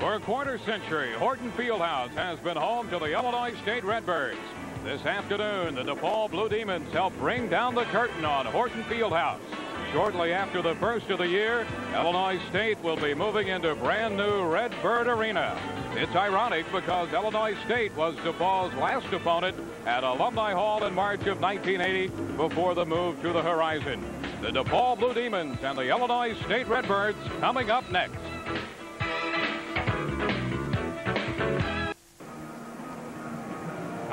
For a quarter century, Horton Fieldhouse has been home to the Illinois State Redbirds. This afternoon, the DePaul Blue Demons help bring down the curtain on Horton Fieldhouse. Shortly after the first of the year, Illinois State will be moving into brand new Redbird Arena. It's ironic because Illinois State was DePaul's last opponent at Alumni Hall in March of 1980 before the move to the Horizon. The DePaul Blue Demons and the Illinois State Redbirds coming up next.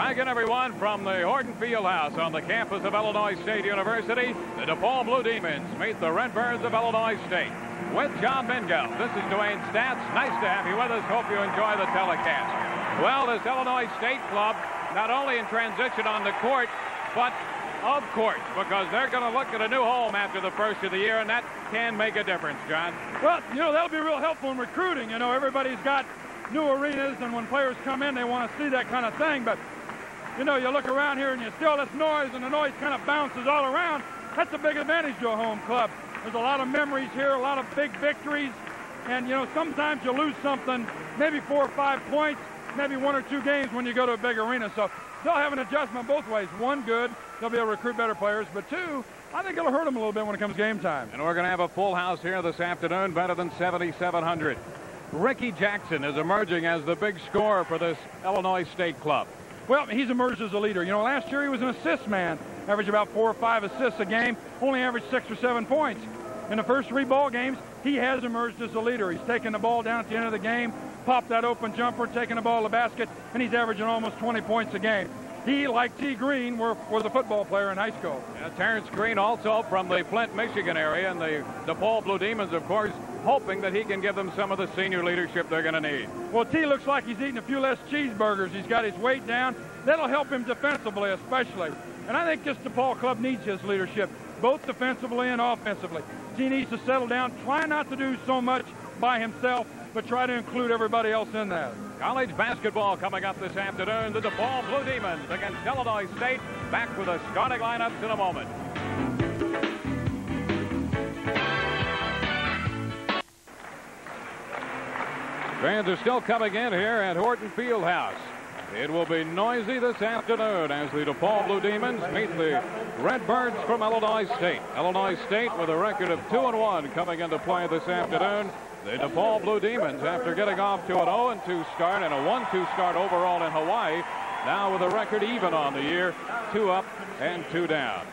Again, everyone, from the Horton Fieldhouse on the campus of Illinois State University. The DePaul Blue Demons meet the Redbirds of Illinois State. With John Mengelt, this is Dewayne Staats. Nice to have you with us. Hope you enjoy the telecast. Well, this Illinois State club, not only in transition on the court, but of course, because they're going to look at a new home after the first of the year, and that can make a difference, John. Well, you know, that'll be real helpful in recruiting. You know, everybody's got new arenas, and when players come in, they want to see that kind of thing. But you know, you look around here and you still this noise, and the noise kind of bounces all around. That's a big advantage to a home club. There's a lot of memories here, a lot of big victories, and, you know, sometimes you lose something, maybe four or five points, maybe one or two games when you go to a big arena. So they'll have an adjustment both ways. One, good, they'll be able to recruit better players, but two, I think it'll hurt them a little bit when it comes game time. And we're going to have a full house here this afternoon, better than 7,700. Ricky Jackson is emerging as the big scorer for this Illinois State club. Well, he's emerged as a leader. You know, last year he was an assist man, averaged about four or five assists a game, only averaged six or seven points. In the first three ball games, he has emerged as a leader. He's taken the ball down at the end of the game, popped that open jumper, taking the ball to the basket, and he's averaging almost 20 points a game. He, like T. Green, were, was a football player in high school. Yeah, Terrence Green also from the Flint, Michigan area, and the DePaul Blue Demons, of course, hoping that he can give them some of the senior leadership they're going to need. Well, T looks like he's eating a few less cheeseburgers. He's got his weight down. That'll help him defensively, especially. And I think this DePaul club needs his leadership, both defensively and offensively. T needs to settle down, try not to do so much by himself, but try to include everybody else in that. College basketball coming up this afternoon. The DePaul Blue Demons against Illinois State. Back with the starting lineups in a moment. Fans are still coming in here at Horton Fieldhouse. It will be noisy this afternoon as the DePaul Blue Demons meet the Redbirds from Illinois State. Illinois State with a record of 2 and 1 coming into play this afternoon. The DePaul Blue Demons, after getting off to an 0-2 start and a 1-2 start overall in Hawaii, now with a record even on the year, two up and two down.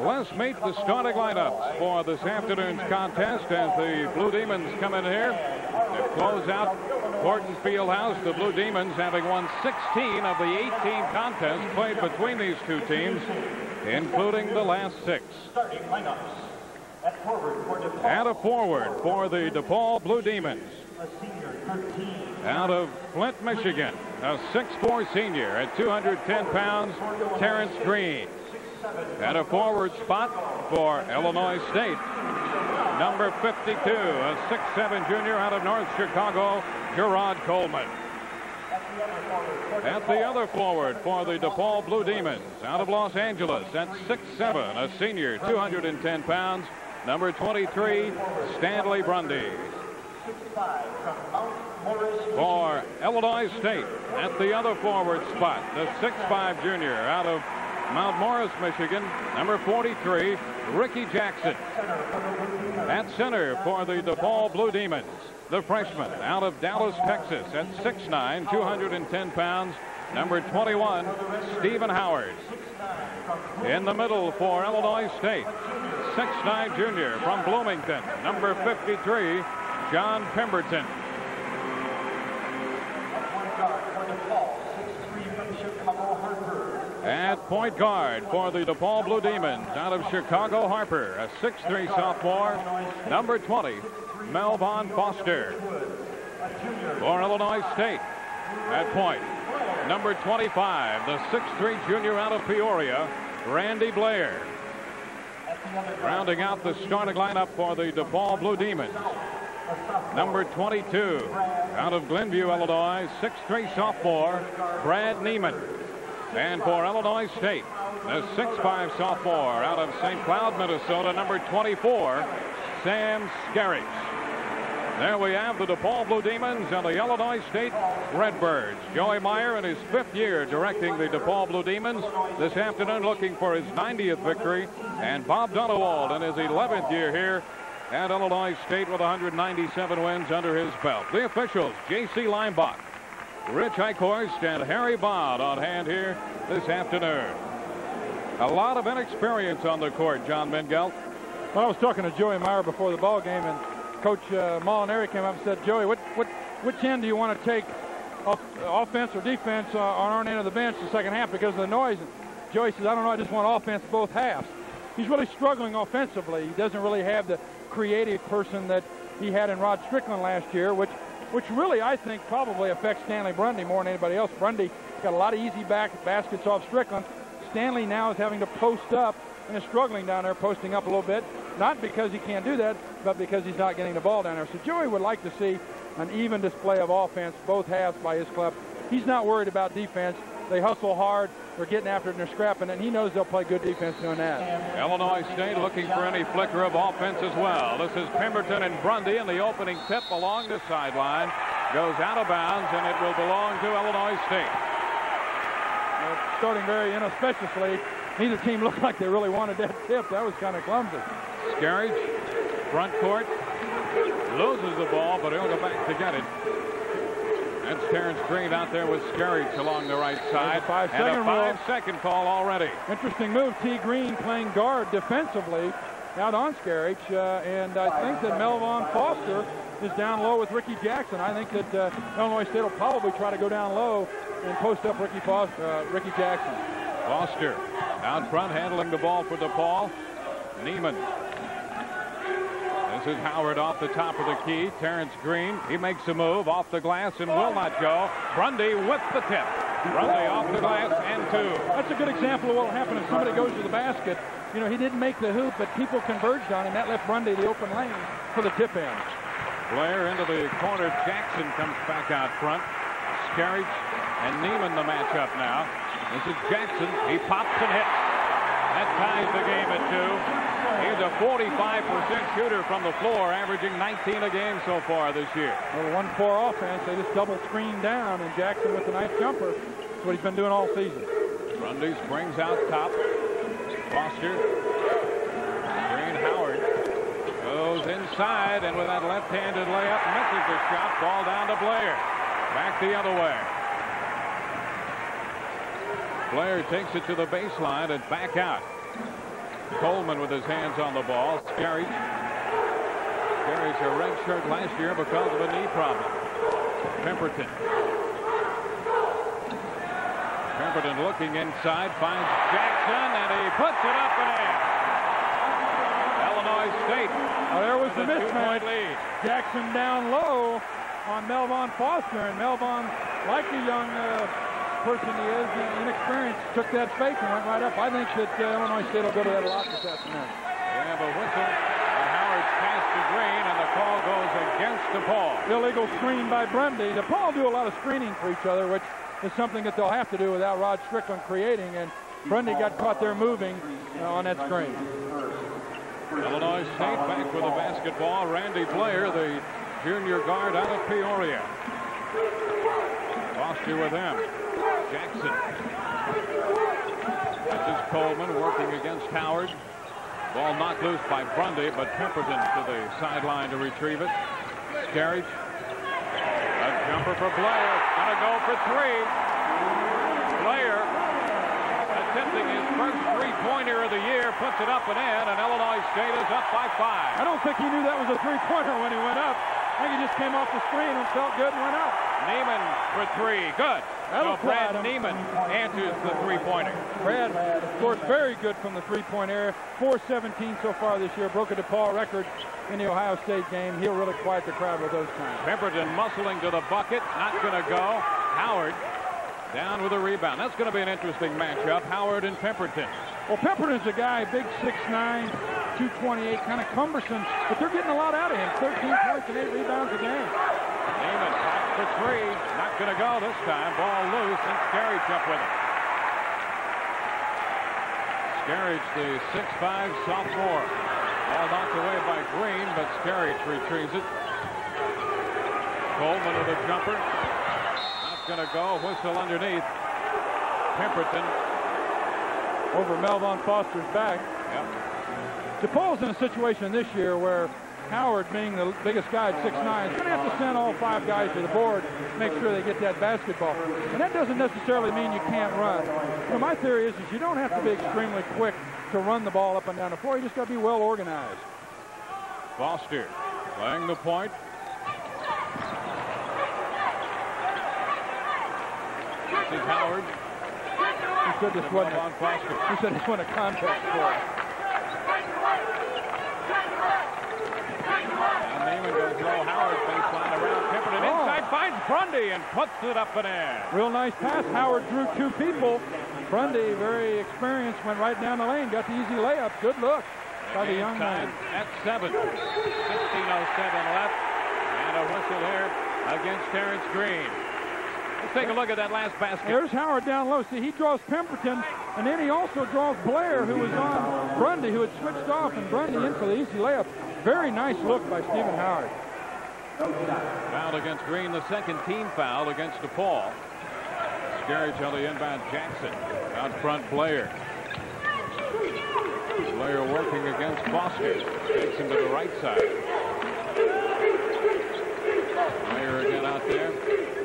Let's meet the starting lineups for this afternoon's contest as the Blue Demons come in here to close out Horton Fieldhouse. The Blue Demons having won 16 of the 18 contests played between these two teams, including the last six. And a forward for the DePaul Blue Demons. Out of Flint, Michigan, a 6'4 senior at 210 pounds, Terrence Green. At a forward spot for Illinois State. Number 52, a 6'7 junior out of North Chicago, Gerard Coleman. At the other forward for the DePaul Blue Demons, out of Los Angeles, at 6'7, a senior, 210 pounds, number 23, Stanley Brundy. For Illinois State, at the other forward spot, the 6'5 junior out of Mount Morris, Michigan, number 43, Ricky Jackson. At center for the DePaul Blue Demons, the freshman out of Dallas, Texas, at 6'9", 210 pounds, number 21, Stephen Howard. In the middle for Illinois State, 6'9 junior from Bloomington, number 53, John Pemberton. At point guard for the DePaul Blue Demons out of Chicago Harper, a 6'3 sophomore, number 20, Melvon Foster. For Illinois State, at point, number 25, the 6'3 junior out of Peoria, Randy Blair. Rounding out the starting lineup for the DePaul Blue Demons. Number 22, out of Glenview, Illinois, 6'3 sophomore, Brad Neiman. And for Illinois State, the 6'5 sophomore out of St. Cloud, Minnesota, number 24, Sam Skerich. There we have the DePaul Blue Demons and the Illinois State Redbirds. Joey Meyer in his fifth year directing the DePaul Blue Demons this afternoon looking for his 90th victory. And Bob Donewald in his 11th year here at Illinois State with 197 wins under his belt. The officials, J.C. Leimbach, Rich Eichhorst, and Harry Bond on hand here this afternoon. A lot of inexperience on the court, John Mengelt. Well, I was talking to Joey Meyer before the ball game, and Coach uh, Molinari came up and said, Joey, what, what, which end do you want to take, off, offense or defense, uh, on our end of the bench the second half because of the noise? And Joey says, I don't know, I just want offense both halves. He's really struggling offensively. He doesn't really have the creative person that he had in Rod Strickland last year, which which really I think probably affects Stanley Brundy more than anybody else. Brundy got a lot of easy back baskets off Strickland. Stanley now is having to post up and is struggling down there, posting up a little bit. Not because he can't do that, but because he's not getting the ball down there. So Joey would like to see an even display of offense, both halves by his club. He's not worried about defense. They hustle hard. They're getting after it and they're scrapping, and he knows they'll play good defense doing that. Illinois State looking for any flicker of offense as well. This is Pemberton and Brundy, and the opening tip along the sideline goes out of bounds, and it will belong to Illinois State. Uh, starting very inauspiciously. Neither team looked like they really wanted that tip. That was kind of clumsy. Skerich, front court, loses the ball, but he'll go back to get it. That's Terrence Green out there with Skerich along the right side. Five and second a five-second call already. Interesting move. T. Green playing guard defensively out on Skerich. Uh, and I think that Melvon Foster is down low with Ricky Jackson. I think that uh, Illinois State will probably try to go down low and post up Ricky, Foster, uh, Ricky Jackson. Foster out front handling the ball for DePaul. Neiman this is Howard off the top of the key. Terrence Green, he makes a move off the glass and will not go. Brundy with the tip. Brundy off the glass and two. That's a good example of what will happen if somebody goes to the basket. You know, he didn't make the hoop, but people converged on him. That left Brundy the open lane for the tip in. Blair into the corner. Jackson comes back out front. Skerich and Neiman the matchup now. This is Jackson. He pops and hits. That ties the game at two. He's a 45% shooter from the floor, averaging 19 a game so far this year. Little 1-4 offense. They just double screen down, and Jackson with a nice jumper. That's what he's been doing all season. Brundy springs out top. Foster. Green Howard goes inside, and with that left-handed layup, misses the shot. Ball down to Blair. Back the other way. Blair takes it to the baseline and back out. Coleman with his hands on the ball. Skerich. Skerich a red shirt last year because of a knee problem. Pemberton. Pemberton looking inside, finds Jackson, and he puts it up and in. Illinois State. Well, there was the mismatch. Lead. Jackson down low on Melvon Foster, and Melvon, like a young uh, person he is, uh, inexperienced, took that fake and went right up. I think that uh, Illinois State will go to that lot this afternoon. They have a whistle, and Howard's past the green, and the call goes against DePaul. Illegal screen by Brundy. DePaul do a lot of screening for each other, which is something that they'll have to do without Rod Strickland creating, and Brundy got caught there moving uh, on that screen. Illinois State back with a basketball. Randy Blair, the junior guard out of Peoria. Foster with him. Jackson. This is Coleman working against Howard. Ball knocked loose by Brundy, but Pemberton to the sideline to retrieve it. Skerich. A jumper for Blair. Gonna go for three. Blair attempting his first three-pointer of the year, puts it up and in, and Illinois State is up by five. I don't think he knew that was a three-pointer when he went up. I think he just came off the screen and felt good and went up. Neiman for three. Good. That'll so Brad. Neiman answers the three-pointer. Brad, course, very good from the three-point area. 417 so far this year. Broke a DePaul record in the Ohio State game. He'll really quiet the crowd with those times. Pemberton muscling to the bucket. Not going to go. Howard down with a rebound. That's going to be an interesting matchup. Howard and Pemberton. Well, Pemberton's a guy, big 6'9", 228, kind of cumbersome, but they're getting a lot out of him. 13 points and 8 rebounds a game. Neiman pops for three. Not going to go this time. Ball loose, and Skerich up with it. Skerich, the 6'5 sophomore. All knocked away by Green, but Skerich retrieves it. Coleman with a jumper. Not going to go. Whistle underneath. Pemberton. Over Melvon Foster's back. Yep. DePaul's in a situation this year where Howard, being the biggest guy at 6'9", is going to have to send all five guys to the board, to make sure they get that basketball. And that doesn't necessarily mean you can't run. You know, my theory is, is you don't have to be extremely quick to run the ball up and down the floor. You just got to be well organized. Foster playing the point. This is Howard. He said this Foster. He said this wasn't a sport. And Neiman goes low. Howard baseline around Pemberton. Oh. Inside finds Brundy and puts it up and in. Real nice pass. Howard drew two people. Brundy, very experienced, went right down the lane, got the easy layup. Good look by the young man. at seven. 16.07 left. And a whistle here against Terrence Green. Let's take a look at that last basket. There's Howard down low. See, he draws Pemberton, and then he also draws Blair, who was on Brundy, who had switched off, and Brundy in for the easy layup. Very nice look by Stephen Howard. Foul against Green, the second team foul against DePaul. Skerich on the inbound Jackson. Out front Blair. Blair working against Foster. Takes him to the right side. Blair again out there.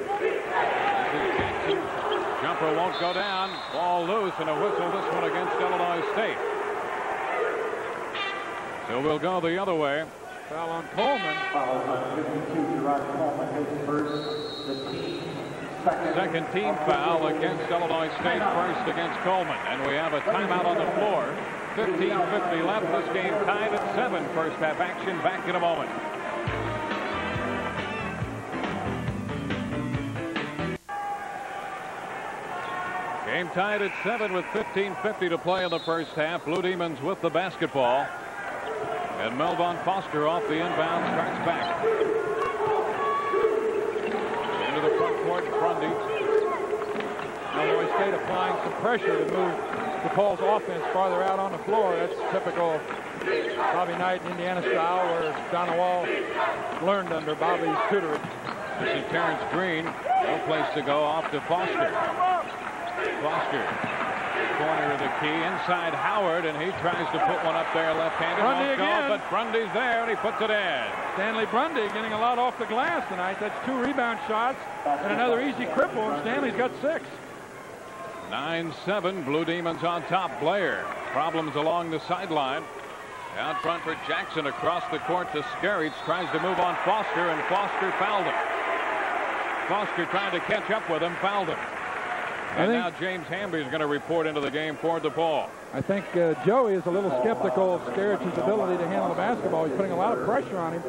This is Jackson. Jumper won't go down. Ball loose and a whistle this one against Illinois State. So we'll go the other way. Foul on Coleman. Second team foul against Illinois State, first against Coleman. And we have a timeout on the floor. 15.50 left. This game tied at 7. First half action. Back in a moment. Game tied at 7 with 15.50 to play in the first half. Blue Demons with the basketball. And Melvon Foster off the inbound starts back. Into the front court, Brundy. Illinois State applying some pressure to move DePaul's offense farther out on the floor. That's typical Bobby Knight, Indiana style, where Donewald learned under Bobby's tutorage. This is Terrence Green. No place to go off to Foster. Foster. Corner of the key. Inside Howard, and he tries to put one up there left-handed. Go, again. but Brundy's there, and he puts it in. Stanley Brundy getting a lot off the glass tonight. That's two rebound shots and another easy cripple, and Stanley's got six. 9-7. Blue Demons on top. Blair. Problems along the sideline. Out front for Jackson across the court to Skerich. Tries to move on Foster, and Foster fouled him. Foster trying to catch up with him, fouled him. And think- now James Hamby is going to report into the game for DePaul. I think uh, Joey is a little skeptical of Skerich's ability to handle the basketball. He's putting a lot of pressure on him.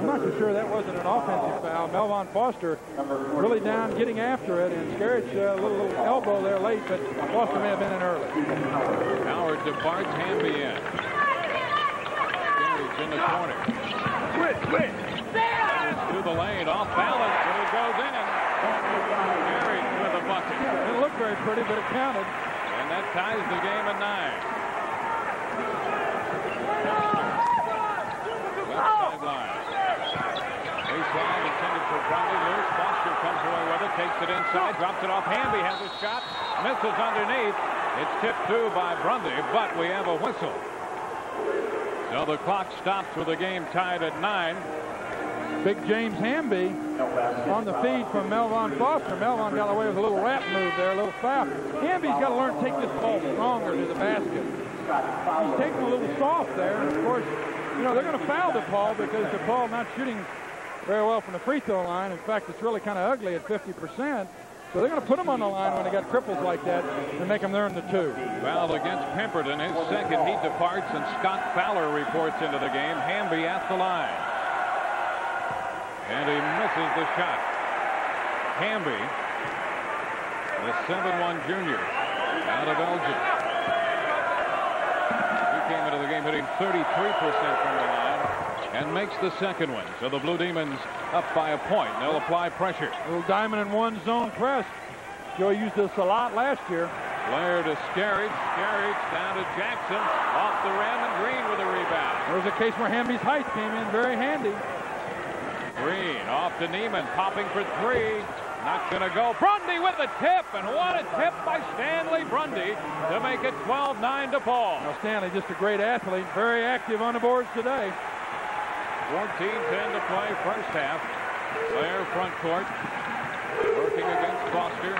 I'm not so sure that wasn't an offensive foul. Melvon Foster really down, getting after it, and Skerich uh, a little, little elbow there late, but Foster may have been in early. Howard departs, Hamby in. Skerich in the corner. Quit, quit. To the lane, off balance, but it goes in. Skerich with a bucket. Didn't very pretty, but it counted. And that ties the game at nine. Left sideline. Baseline intended for Brundy. Loose. Foster comes away. Takes it inside. Drops it off. Hamby has a shot. Misses underneath. It's tipped through by Brundy, but we have a whistle. So the clock stops with the game tied at nine. Big James Hamby on the feed from Melvon Foster. Melvon got away with a little wrap move there, a little foul. Hamby's got to learn to take this ball stronger to the basket. He's taking a little soft there, and of course, you know, they're going to foul DePaul because DePaul not shooting very well from the free throw line. In fact, it's really kind of ugly at 50%. So they're going to put them on the line when they got cripples like that and make them earn the two. Foul against Pemberton. His second, he departs, and Scott Fowler reports into the game. Hamby at the line. And he misses the shot. Hamby, the 7-1 junior out of Elgin. He came into the game hitting 33% from the line and makes the second one. So the Blue Demons up by a point. They'll apply pressure. Little diamond and one zone press. Joe used this a lot last year. Blair to Skerich. Skerich down to Jackson. Off the rim and Green with a rebound. There was a case where Hamby's height came in very handy. Green off to Neiman. Popping for three. Not going to go. Brundy with the tip. And what a tip by Stanley Brundy to make it 12-9 DePaul. Now Stanley, just a great athlete. Very active on the boards today. 14-10 to play first half. Blair front court. Working against Foster.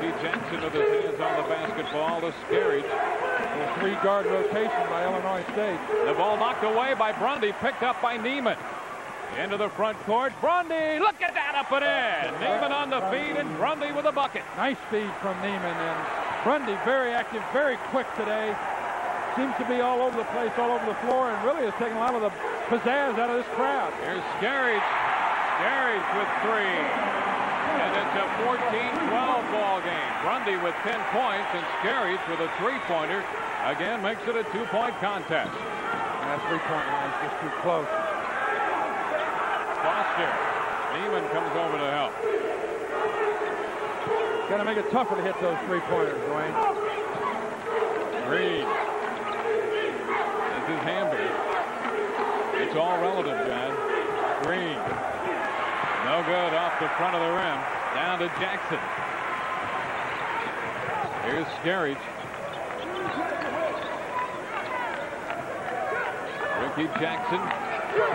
Ricky Jackson with his hands on the basketball to Skerich. A three-guard rotation by Illinois State. The ball knocked away by Brundy, picked up by Neiman. Into the front court. Brundy, look at that up and in. Neiman on the feed and Brundy with a bucket. Nice feed from Neiman. And Brundy very active, very quick today. Seems to be all over the place, all over the floor, and really has taken a lot of the pizzazz out of this crowd. Here's Skerich. Skerich with three. And it's a 14-12 ball game. Brundy with 10 points and Skerich with a three-pointer. Again, makes it a two-point contest. And that three-point line is just too close. Foster. Neiman comes over to help. Got to make it tougher to hit those three-pointers, Dewayne. Green. This is Hamby. It's all relative, John. Green. No good off the front of the rim. Down to Jackson. Here's Skerich. Ricky Jackson,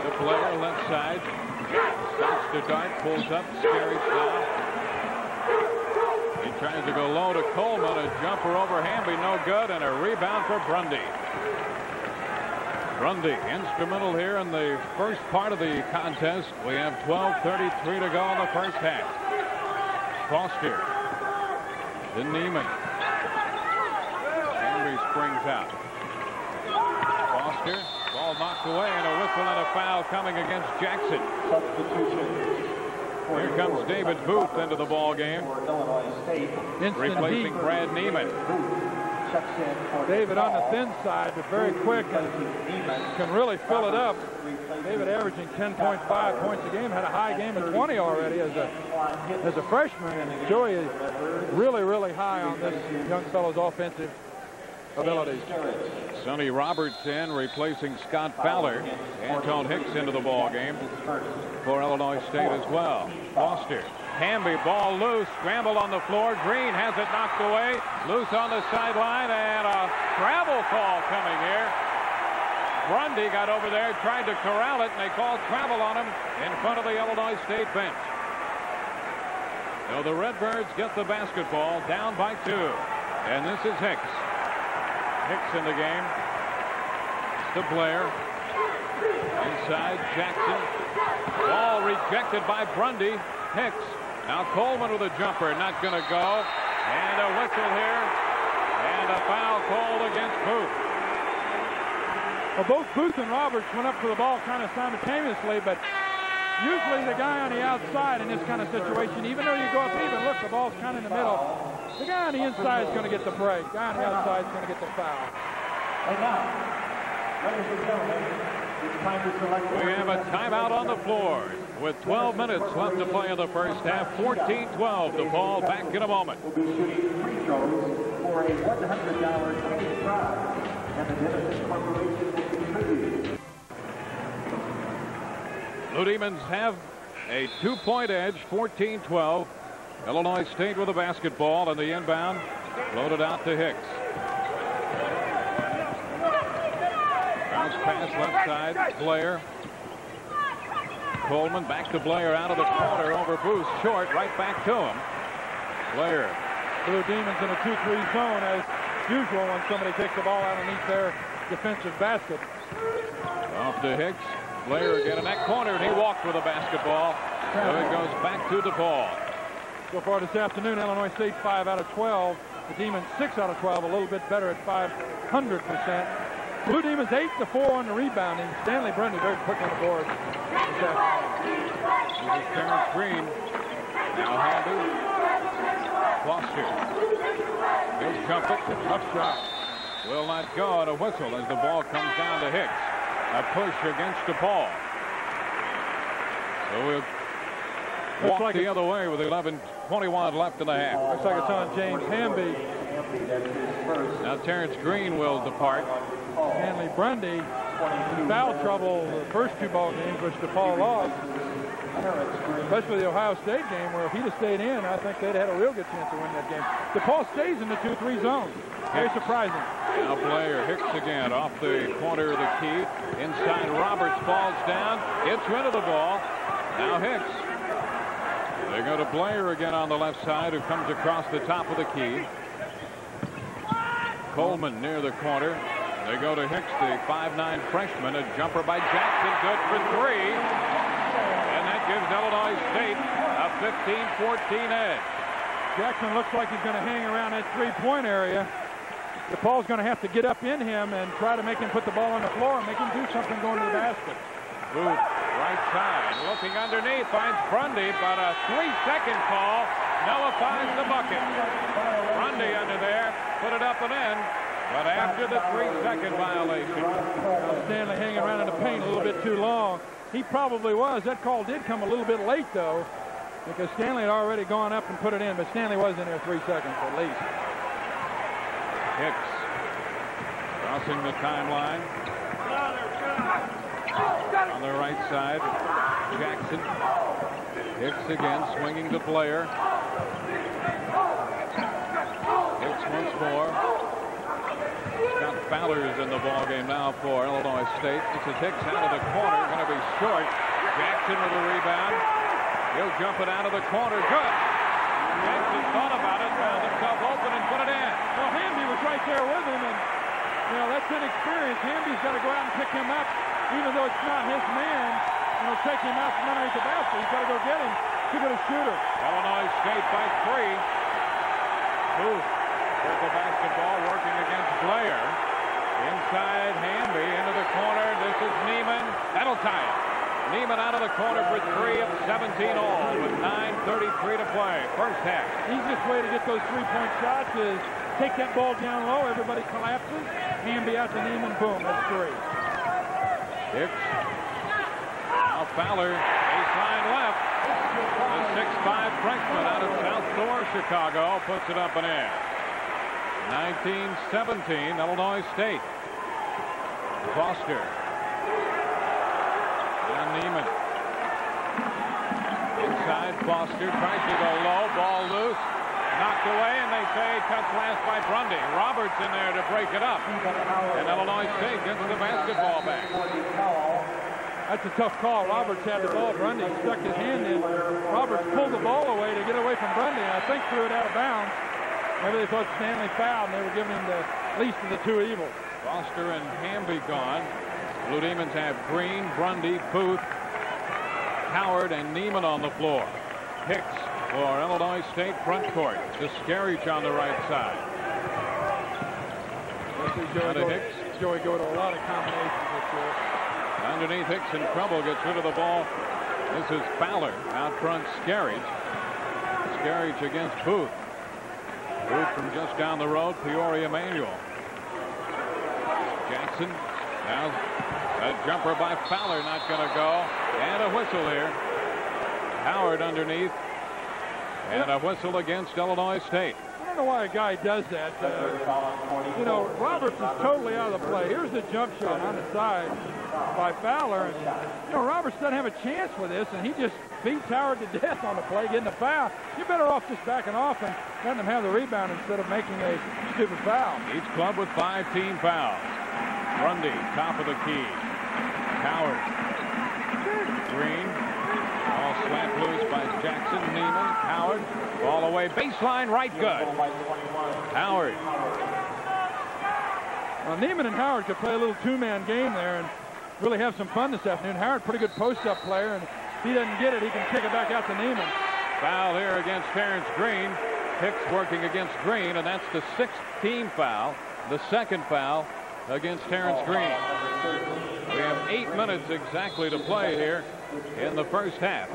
the player left side. Stops to dart, pulls up, scary down. He tries to go low to Coleman. A jumper over Hamby, no good, and a rebound for Brundy. Brundy instrumental here in the first part of the contest. We have 12.33 to go in the first half. Foster. To Neiman. Henry springs out. Foster. Ball knocked away and a whistle and a foul coming against Jackson. Here comes David Booth into the ball game. Instant Replacing heat. Brad Neiman. David on the thin side, but very quick and can really fill it up. David averaging 10.5 points a game, had a high game of 20 already as a as a freshman. And Joey is really, really high on this young fellow's offensive Sonny Robertson replacing Scott Fowler. Anton Hicks into the ball game for Illinois State as well. Foster. Hamby ball loose, scramble on the floor. Green has it knocked away. Loose on the sideline and a travel call coming here. Brundy got over there, tried to corral it, and they called travel on him in front of the Illinois State bench. So the Redbirds get the basketball down by two. And this is Hicks. Hicks in the game. To Blair. Inside Jackson. Ball rejected by Brundy. Hicks. Now Coleman with a jumper. Not going to go. And a whistle here. And a foul called against Booth. Well, both Booth and Roberts went up for the ball kind of simultaneously, but usually the guy on the outside in this kind of situation, even though you go up even, look, the ball's kind of in the middle. The guy on the inside is going to get the break. The guy on the outside is going to get the foul. And now, ladies and gentlemen, it's time to select We have a timeout on the floor with 12 minutes left to play in the first half. 14-12 DePaul. Back in a moment. will be shooting free throws for a $100 cash prize. And the Denison Corporation will contribute. Blue Demons have a two-point edge, 14-12. Illinois State with a basketball and the inbound loaded out to Hicks. Bounce pass left side, Blair. Coleman back to Blair out of the corner over Booth, short, right back to him. Blair Blue Demons in a 2-3 zone as usual when somebody takes the ball out underneath their defensive basket. off to Hicks. Blair again in that corner, and he walked with a basketball. So it goes back to DePaul. So far this afternoon, Illinois State 5 out of 12. The Demons 6 out of 12, a little bit better at 500%. Blue Demons 8 to 4 on the rebounding. Stanley Brundy very quick on the board. this afternoon. This is Terrence Green. Now Hamby. Foster. He'll jump it. Tough shot. Will not go and a whistle as the ball comes down to Hicks. A push against DePaul. So we'll like the other way with 11, 21 left in the half. Looks like it's on James Hamby. Now Terrence Green will depart. Stanley Brundy in foul trouble the first two ball games, which DePaul lost. Especially the Ohio State game, where if he'd have stayed in, I think they'd had a real good chance to win that game. DePaul stays in the 2-3 zone. Very surprising. Now Blair Hicks again off the corner of the key. Inside Roberts falls down. Gets rid of the ball. Now Hicks. They go to Blair again on the left side who comes across the top of the key. Coleman near the corner. They go to Hicks, the 5'9 freshman. A jumper by Jackson. Good for three. And that gives Illinois State a 15-14 edge. Jackson looks like he's going to hang around that three-point area. DePaul's going to have to get up in him and try to make him put the ball on the floor and make him do something going to the basket. Booth, right side, looking underneath, finds Brundy, but a three-second call nullifies the bucket. Brundy under there, put it up and in, but after the three-second violation. Stanley hanging around in the paint a little bit too long. He probably was. That call did come a little bit late, though, because Stanley had already gone up and put it in, but Stanley was in there three seconds at least. Hicks crossing the timeline. On the right side, Jackson. Hicks again, swinging the player. Hicks once more. Scott Fowler's in the ball game now for Illinois State. This is Hicks out of the corner, going to be short. Jackson with the rebound. He'll jump it out of the corner. Good. Jackson thought about it, uh, found himself open and put it in. Was right there with him, and, you know, that's inexperience. Hamby's got to go out and pick him up, even though it's not his man. You know, take him out from underneath the basket. He's got to go get him. Too good a shooter. Illinois State by three. Booth with the basketball working against Blair. Inside Hamby into the corner. This is Neiman. That'll tie it. Neiman out of the corner for three of 17 all with 9.33 to play. First half. Easiest way to get those three-point shots is take that ball down low. Everybody collapses. Hamby out to Neiman. Boom. That's three. Hicks. Now Fowler. Baseline left. The 6'5 freshman out of South Shore, Chicago, puts it up and in. 1917, Illinois State. Foster. And Neiman. Inside, Foster tries to go low, ball loose. Knocked away, and they say touch last by Brundy. Roberts in there to break it up. And Illinois State gets the basketball back. That's a tough call. Roberts had the ball. Brundy stuck his hand in. Roberts pulled the ball away to get away from Brundy, and I think threw it out of bounds. Maybe they thought Stanley fouled, and they were giving him the least of the two evils. Foster and Hamby gone. Blue Demons have Green, Brundy, Booth, Howard, and Neiman on the floor. Hicks for Illinois State front court. Skerich on the right side. Joey Out of go, Hicks. Joey go to a lot of combinations this year. Underneath Hicks in trouble, gets rid of the ball. This is Fowler out front, Skerich. Skerich against Booth. Booth from just down the road, Peoria Manual. Jackson now a jumper by Fowler not going to go. And a whistle here. Howard underneath. And a whistle against Illinois State. I don't know why a guy does that. Uh, you know, Roberts is totally out of the play. Here's the jump shot on the side by Fowler. And, you know, Roberts doesn't have a chance with this, and he just beats Howard to death on the play, getting the foul. You're better off just backing off and letting him have the rebound instead of making a stupid foul. Each club with five team fouls. Brundy, top of the key. Howard. Green. All slapped loose by Jackson. Neiman. Howard. Ball away. Baseline right good. Howard. Well, Neiman and Howard could play a little two-man game there and really have some fun this afternoon. Howard, pretty good post-up player, and if he doesn't get it, he can kick it back out to Neiman. Foul here against Terrence Green. Hicks working against Green, and that's the sixth team foul. The second foul against Terrence Green. We have eight minutes exactly to play here in the first half.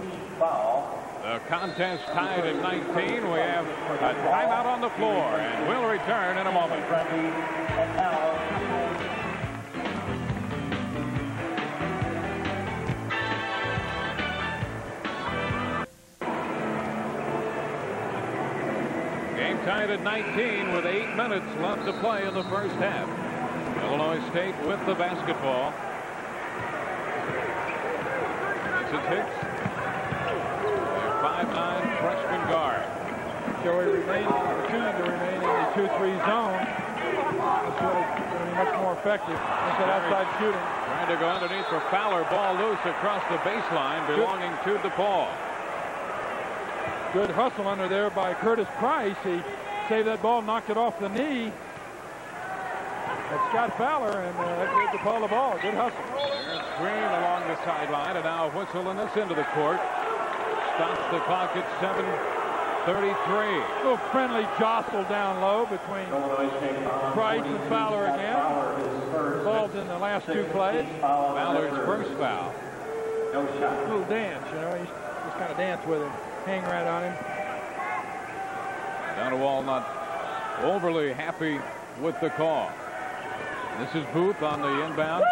The contest tied at 19. We have a timeout on the floor, and we'll return in a moment. Game tied at 19 with eight minutes left to play in the first half. Illinois State with the basketball. This is Joey remains, choosing to remain in the 2-3 zone. It's really going to be much more effective that outside shooting. Trying to go underneath for Fowler. Ball loose across the baseline belonging to DePaul. Good hustle under there by Curtis Price. He saved that ball, knocked it off the knee. That's Scott Fowler, and uh, that gave DePaul the ball. Good hustle. There's Green along the sideline, and now whistle in this into the court. Stops the clock at 7.33. A little friendly jostle down low between Price and Fowler again. Involved in the last two plays. Fowler's first foul. A little dance, you know. He's just kind of dance with him. Hang right on him. Donewald not overly happy with the call. This is Booth on the inbound.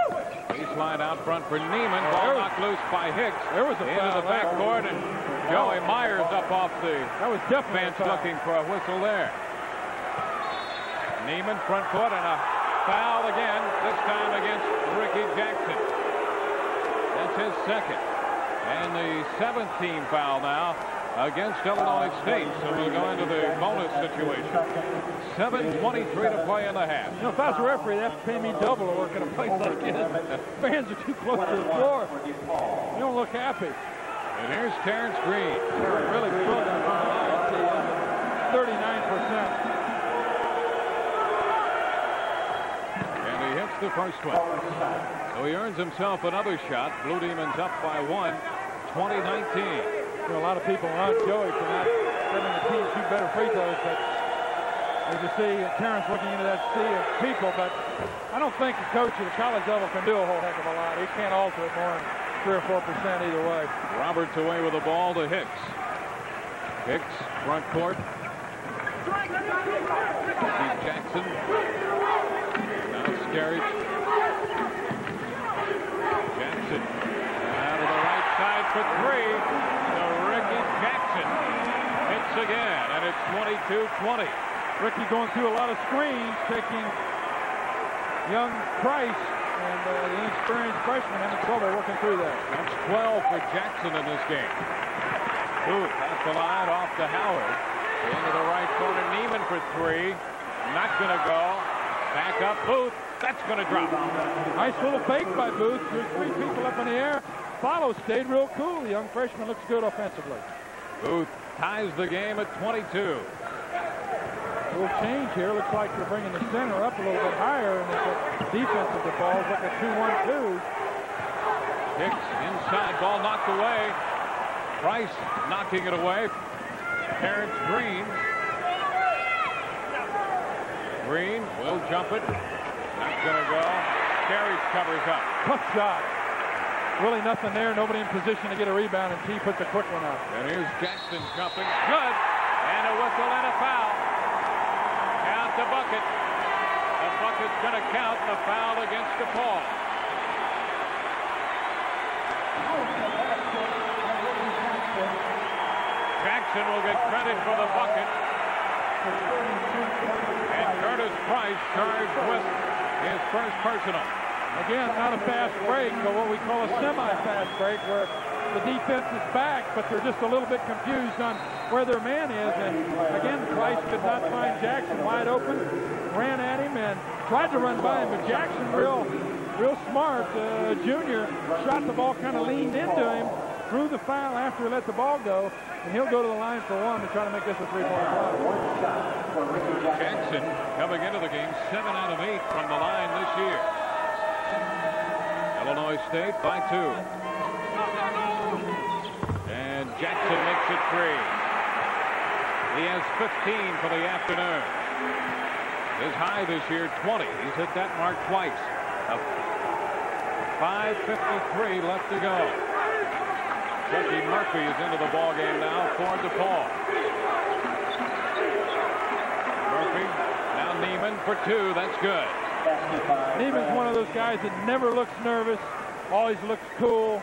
Baseline out front for Neiman. Ball knocked loose by Hicks. There was a Into the backcourt, and Joey Meyer's up off the That was definitely a bench foul. looking for a whistle there. Neiman front foot and a foul again, this time against Ricky Jackson. That's his second. And the seventh team foul now against Illinois State. So we'll go into the bonus situation. 7.23 to play in the half. You know, if I was a referee, they have to pay me double to work in a place like this. Fans are too close to the floor. You don't look happy. And here's Terrence Green. Really from the line. Uh, 39%. And he hits the first one. So he earns himself another shot. Blue Demons up by one, 2019. You know, a lot of people are on Joey for not letting the team shoot better free throws, but as you see, Terrence looking into that sea of people, but I don't think a coach at the college level can do a whole heck of a lot. He can't alter it more than 3 or 4% either way. Roberts away with the ball to Hicks. Hicks, front court. Jackson. Now Skerich. Jackson. Out right for three. To Ricky Jackson. Hits again, and it's 22-20. Ricky going through a lot of screens, taking young Price and uh, the inexperienced freshman having trouble they're working through that. That's 12 for Jackson in this game. Booth off the line, off to Howard. Into the right corner, Neiman for three. Not going to go. Back up, Booth. That's going to drop. Nice little fake by Booth. There's three people up in the air. Follow stayed real cool. The young freshman looks good offensively. Booth ties the game at 22. Little change here. Looks like they're bringing the center up a little bit higher, and it's a defensive default. Like a 2-1-2. Hicks inside, ball knocked away. Price knocking it away. Terrence Green. Green will jump it. Not going to go. Carries covers up. Tough shot. Really nothing there. Nobody in position to get a rebound, and T puts a quick one up. And here's Jackson jumping. Good. And a whistle and a foul. Count the bucket. The bucket's going to count the foul against DePaul. Jackson will get credit for the bucket. And Curtis Price charged with his first personal. Again, not a fast break, but what we call a semi-fast break, where the defense is back, but they're just a little bit confused on where their man is. And again, Price could not find Jackson wide open, ran at him and tried to run by him, but Jackson, real, real smart, uh, junior, shot the ball, kind of leaned into him, threw the foul after he let the ball go, and he'll go to the line for one to try to make this a three-point play. Jackson coming into the game, seven out of eight from the line this year. Illinois State by two. And Jackson makes it three. He has 15 for the afternoon. His high this year, 20. He's hit that mark twice. 5.53 left to go. Chucky Murphy is into the ball game now for DePaul. Murphy, now Neiman for two. That's good. Basket by Neiman's one of those guys that never looks nervous, always looks cool.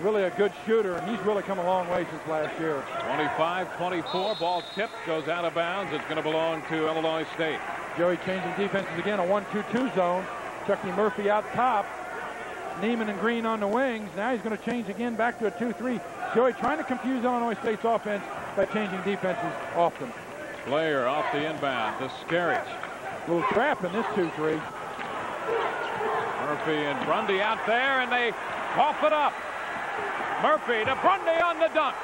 really a good shooter, and he's really come a long way since last year. 25-24, ball tipped, goes out of bounds. It's going to belong to Illinois State. Joey changing defenses again, a 1-2-2 zone. Chucky Murphy out top. Neiman and Green on the wings. Now he's going to change again back to a 2-3. Joey trying to confuse Illinois State's offense by changing defenses often. Blair off the inbound The Skerich. Little trap in this 2-3. Murphy and Brundy out there, and they cough it up. Murphy to Brundy on the dunk.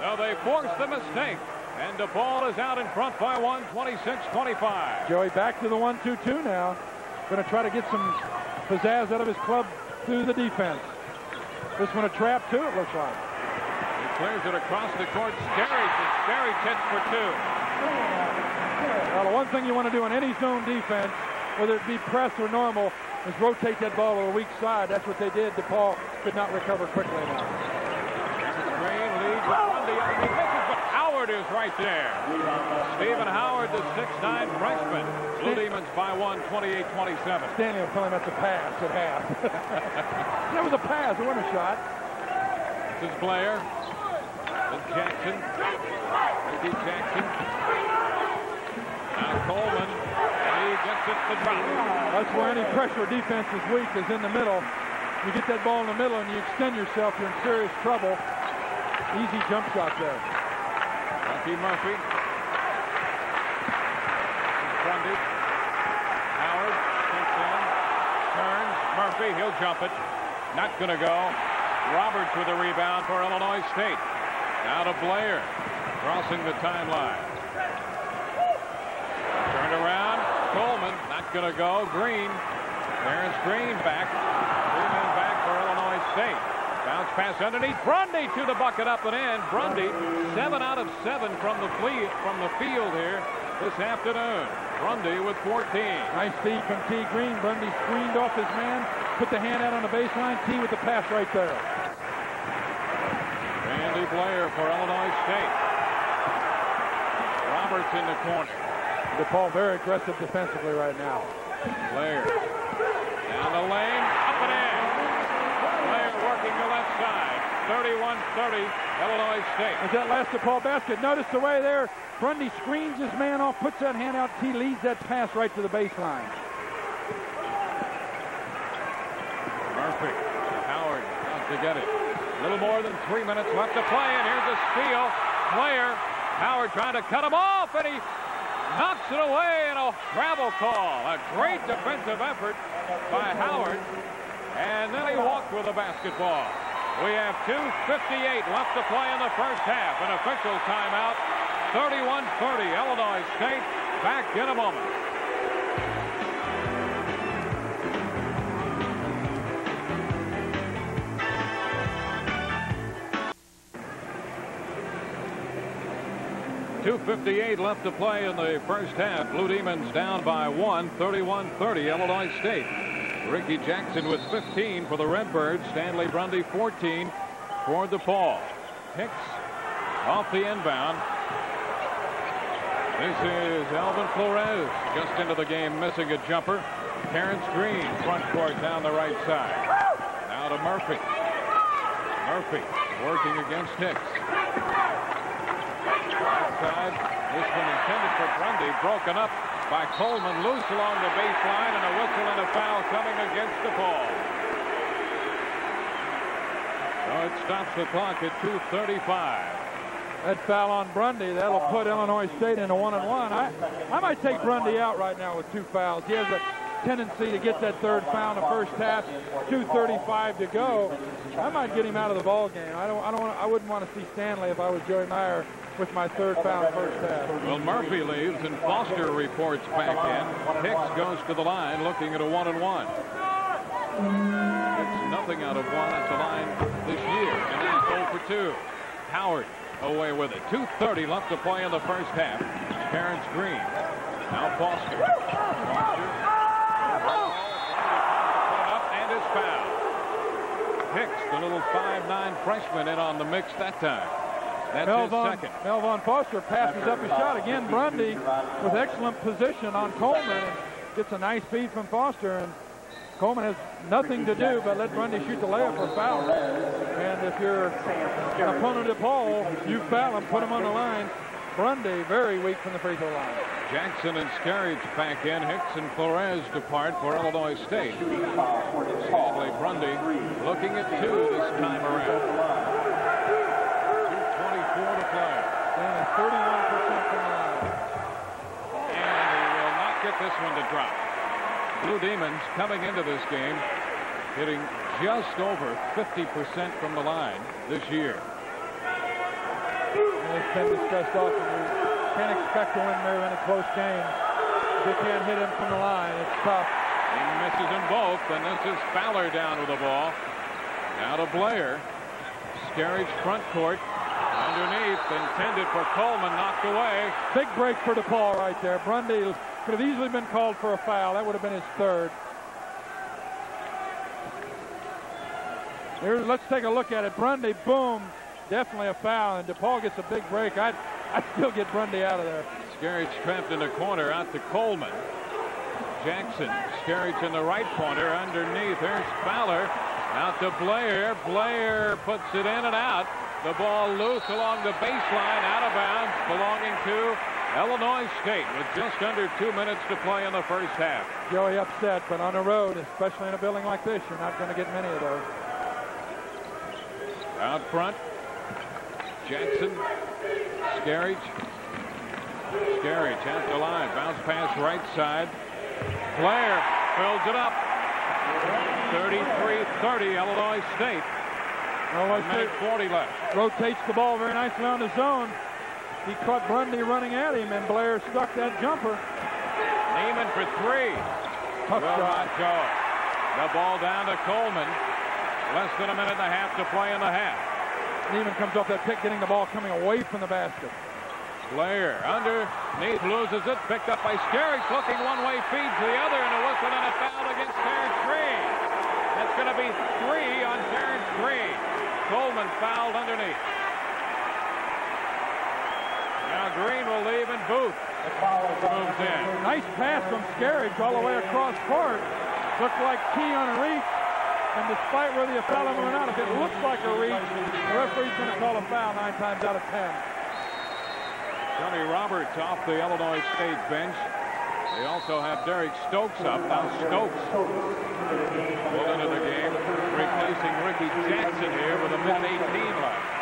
So they force the mistake. And the ball is out in front by one, 26-25. Joey back to the 1-2-2 now. Going to try to get some pizzazz out of his club through the defense. This one a trap too, it looks like. He clears it across the court. And Skerich hits for two. Well, the one thing you want to do in any zone defense, whether it be press or normal, is rotate that ball to the weak side. That's what they did. DePaul could not recover quickly enough. Green leads with Brundy underneath. Misses, but Howard is right there. Stephen Howard, the 6'9 freshman. Blue Demons by one, 28-27. Stanley will tell him that's a pass at half. that was a pass. It wasn't a shot. This is Blair. Then Jackson. Ricky Jackson. Coleman. He gets it to drop. That's where any pressure defense is weak is in the middle. You get that ball in the middle and you extend yourself, you're in serious trouble. Easy jump shot there. Lucky Murphy. Brundy. Howard takes in. Turns. Murphy. He'll jump it. Not going to go. Roberts with a rebound for Illinois State. Now to Blair. Crossing the timeline. Turned around. Coleman. Not going to go. Green. There's Green back. Three men back for Illinois State. Bounce pass underneath. Brundy to the bucket up and in. Brundy, seven out of seven from the fle- from the field here this afternoon. Brundy with 14. Nice feed from T. Green. Brundy screened off his man, put the hand out on the baseline. T with the pass right there. Randy Blair for Illinois State. Roberts in the corner. DePaul very aggressive defensively right now. Blair down the lane, up and in. Blair working the left side. 31-30, Illinois State. Is that last DePaul basket, notice the way there, Brundy screens his man off, puts that hand out, He leads that pass right to the baseline. Murphy, Howard out to get it. A little more than three minutes left to play, and here's a steal. Blair, Howard trying to cut him off, and he knocks it away in a travel call. A great defensive effort by Howard, and then he walked with the basketball. We have 2.58 left to play in the first half. An official timeout. 31-30, Illinois State. Back in a moment. Two fifty-eight left to play in the first half. Blue Demons down by one, 31-30, Illinois State. Ricky Jackson with 15 for the Redbirds. Stanley Brundy 14 for DePaul. Hicks off the inbound. This is Alvin Flores just into the game missing a jumper. Terrence Green front court down the right side. Now to Murphy. Murphy working against Hicks. This one intended for Brundy. Broken up by Coleman. Loose along the baseline and a whistle and a foul coming against DePaul. So it stops the clock at 2.35. That foul on Brundy, that'll put Illinois State in a one and one. I, I might take Brundy out right now with two fouls. He has a tendency to get that third foul in the first half. 2:35 to go. I might get him out of the ball game. I don't. I don't. Want, I wouldn't want to see Stanley if I was Joey Meyer with my third foul first half. Well, Murphy leaves and Foster reports back in. Hicks goes to the line looking at a one and one. It's nothing out of one at the line this year. And he's 0 for 2. Howard away with it. 2.30 left to play in the first half. Terrence Green. Now. Foster. Up and is fouled. Hicks, the little 5'9 freshman, in on the mix that time. That's his second. Melvon Foster passes up his shot again. Brundy with excellent position on Coleman gets a nice feed from Foster and Coleman has nothing to do but let Brundy shoot the layup for foul. And if you're an opponent at Paul, you foul him, put him on the line. Brundy very weak from the free throw line. Jackson and Skerich back in. Hicks and Flores depart for Illinois State. Stanley Brundy looking at two this time around. 2.24 to play. Stanley 31% from the line. And he will not get this one to drop. Blue Demons coming into this game hitting just over 50% from the line this year. And it's been discussed often. You can't expect to win there in a close game. You can't hit him from the line, it's tough. He misses them both, and this is Fowler down with the ball. Now to Blair. Skerich front court. Underneath, intended for Coleman, knocked away. Big break for DePaul right there. Brundy could have easily been called for a foul. That would have been his third. Here, let's take a look at it. Brundy, boom, definitely a foul, and DePaul gets a big break. I'd, I'd still get Brundy out of there. Skerich trapped in the corner, out to Coleman. Jackson, Skerich in the right corner, underneath. Here's Fowler, out to Blair. Blair puts it in and out. The ball loose along the baseline, out of bounds, belonging to Illinois State with just under two minutes to play in the first half. Joey upset, but on the road, especially in a building like this, you're not going to get many of those. Out front, Jackson, Skerich. Skerich at the line, bounce pass right side. Blair builds it up. 33-30, Illinois State. Illinois State 40 left. rotates the ball very nicely on the zone. He caught Brundy running at him, and Blair stuck that jumper. Neiman for three. Tough Will shot. go. The ball down to Coleman. Less than a minute and a half to play in the half. Neiman comes off that pick, getting the ball coming away from the basket. Blair underneath loses it. Picked up by Skerich. Looking one way, feeds the other, and a whistle and a foul against Terrence Green. That's going to be three on Terrence Green. Coleman fouled underneath. Now Green will leave and Booth moves in. Nice pass from Skerich all the way across court. Looked like key on a reach. And despite whether you foul him or not, if it looks like a reach, the referee's going to call a foul nine times out of ten. Johnny Roberts off the Illinois State bench. They also have Derek Stokes up. Now Stokes into the game, replacing Ricky Jackson here with a minute 18 left.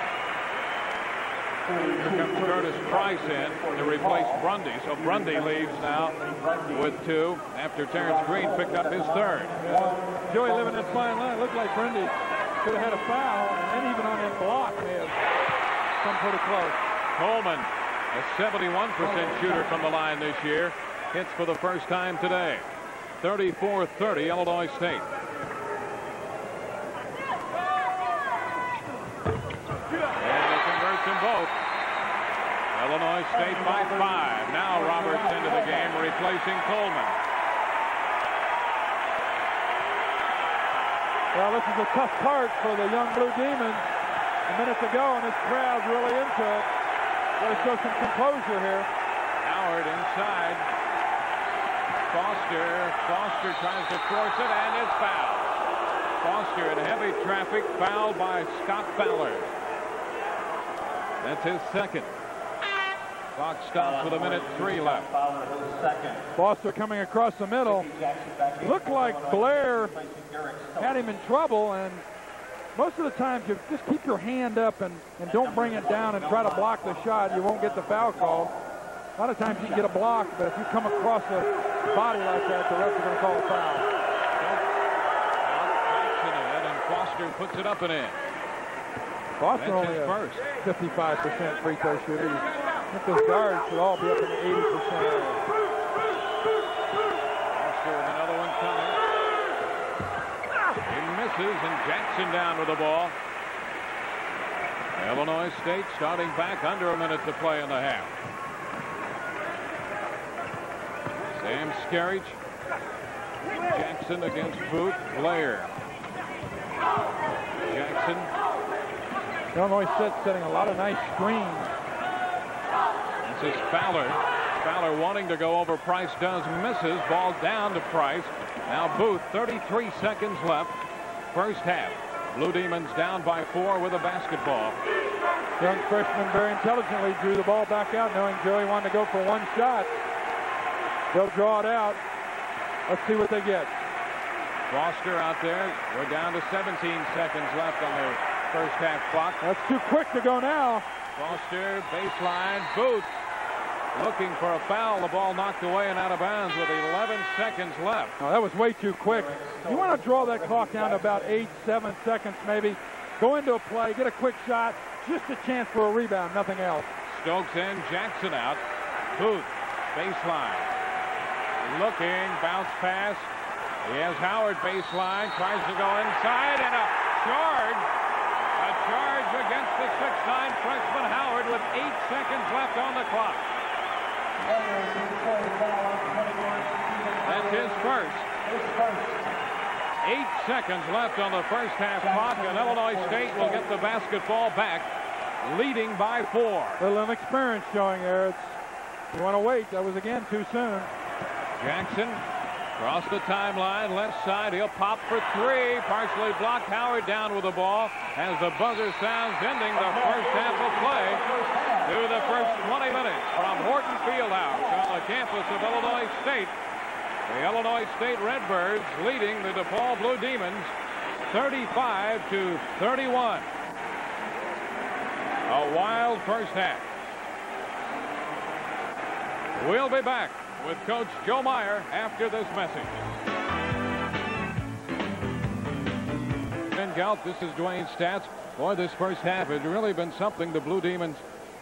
Here comes Curtis Price in to replace Brundy. So Brundy leaves now with two after Terrence Green picked up his third. Joey living that fine line. Looked like Brundy could have had a foul, and even on that block may have come pretty close. Coleman, a 71% shooter from the line this year, hits for the first time today. 34-30 Illinois State. And they convert them both. Illinois State by five. Now Roberts into the game, replacing Coleman. Well, this is a tough part for the young Blue Demons. A minute to go, and this crowd's really into it. To show some composure here. Howard inside. Foster. Foster tries to force it and is fouled. Foster in heavy traffic, fouled by Scott Fowler. That's his second. Clock stops with a minute three left. Foster coming across the middle. Looked like Blair had him in trouble, and most of the times you just keep your hand up and, and don't bring it down and try to block the shot. You won't get the foul call. A lot of times you can get a block, but if you come across a body like that, the ref's are going to call a foul. Jackson in, and Foster puts it up and in. Foster That's only a first. 55% free throw shooter. I think those guards should all be up in the 80% area. With another one coming. He misses, and Jackson down with the ball. Illinois State starting back under a minute to play in the half. Sam Skerich. Jackson against Booth. Blair. Jackson. Illinois State setting a lot of nice screens. This is Fowler. Fowler wanting to go over. Price does, misses. Ball down to Price. Now Booth, 33 seconds left. First half. Blue Demons down by four with a basketball. Young freshman very intelligently drew the ball back out, knowing Joey wanted to go for one shot. They'll draw it out. Let's see what they get. Foster out there. We're down to 17 seconds left on the first half clock. That's too quick to go now. Foster, baseline, Booth looking for a foul. The ball knocked away and out of bounds with 11 seconds left. Oh, that was way too quick. You want to draw that clock down to about eight, seven seconds maybe. Go into a play, get a quick shot, just a chance for a rebound, nothing else. Stokes in, Jackson out. Booth, baseline. Looking, bounce pass. He has Howard baseline, tries to go inside, and a charge. A charge against the 6'9 freshman Howard with eight seconds left on the clock. That's his first. Eight seconds left on the first half clock, and Illinois State will get the basketball back, leading by four. A little inexperience showing there. It's, you want to wait. That was again too soon. Jackson across the timeline, left side. He'll pop for three. Partially blocked. Howard down with the ball as the buzzer sounds, ending the first half of play through the first 20 minutes from Horton Fieldhouse on the campus of Illinois State. The Illinois State Redbirds leading the DePaul Blue Demons 35 to 31. A wild first half. We'll be back with Coach Joe Meyer after this message. Mengelt, this is Dewayne Staats. Boy, this first half has really been something the Blue Demons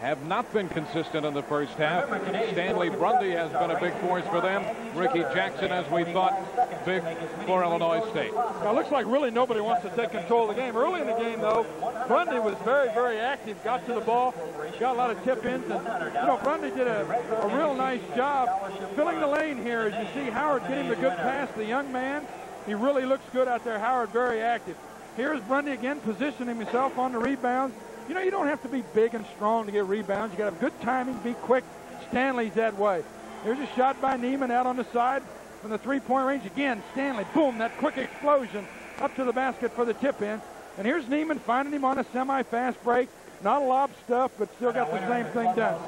have not been consistent in the first half. Stanley Brundy has been a big force for them. Ricky Jackson, as we thought, big for Illinois State. Now, it looks like really nobody wants to take control of the game. Early in the game, though, Brundy was very, very active, got to the ball, got a lot of tip-ins, and, you know, Brundy did a, a real nice job filling the lane here. As you see Howard getting the good pass, the young man, he really looks good out there. Howard very active. Here's Brundy again positioning himself on the rebounds. You know, you don't have to be big and strong to get rebounds. You got to have good timing, be quick. Stanley's that way. Here's a shot by Neiman out on the side from the three-point range. Again, Stanley, boom, that quick explosion up to the basket for the tip-in. And here's Neiman finding him on a semi-fast break. Not a lob stuff, but still got the same thing done.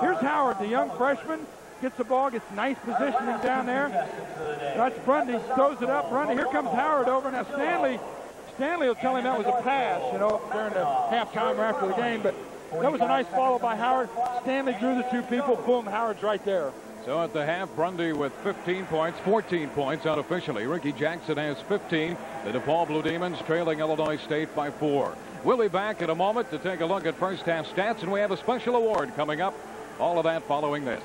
Here's Howard, the young freshman. Gets the ball, gets nice positioning down there. That's Brundy, throws it up. Brundy, here comes Howard over. Now Stanley Stanley will tell him that was a pass, you know, during the halftime or after the game. But that was a nice follow by Howard. Stanley drew the two people. Boom, Howard's right there. So at the half, Brundy with 15 points, 14 points unofficially. Ricky Jackson has 15. The DePaul Blue Demons trailing Illinois State by four. We'll be back in a moment to take a look at first half stats, and we have a special award coming up. All of that following this.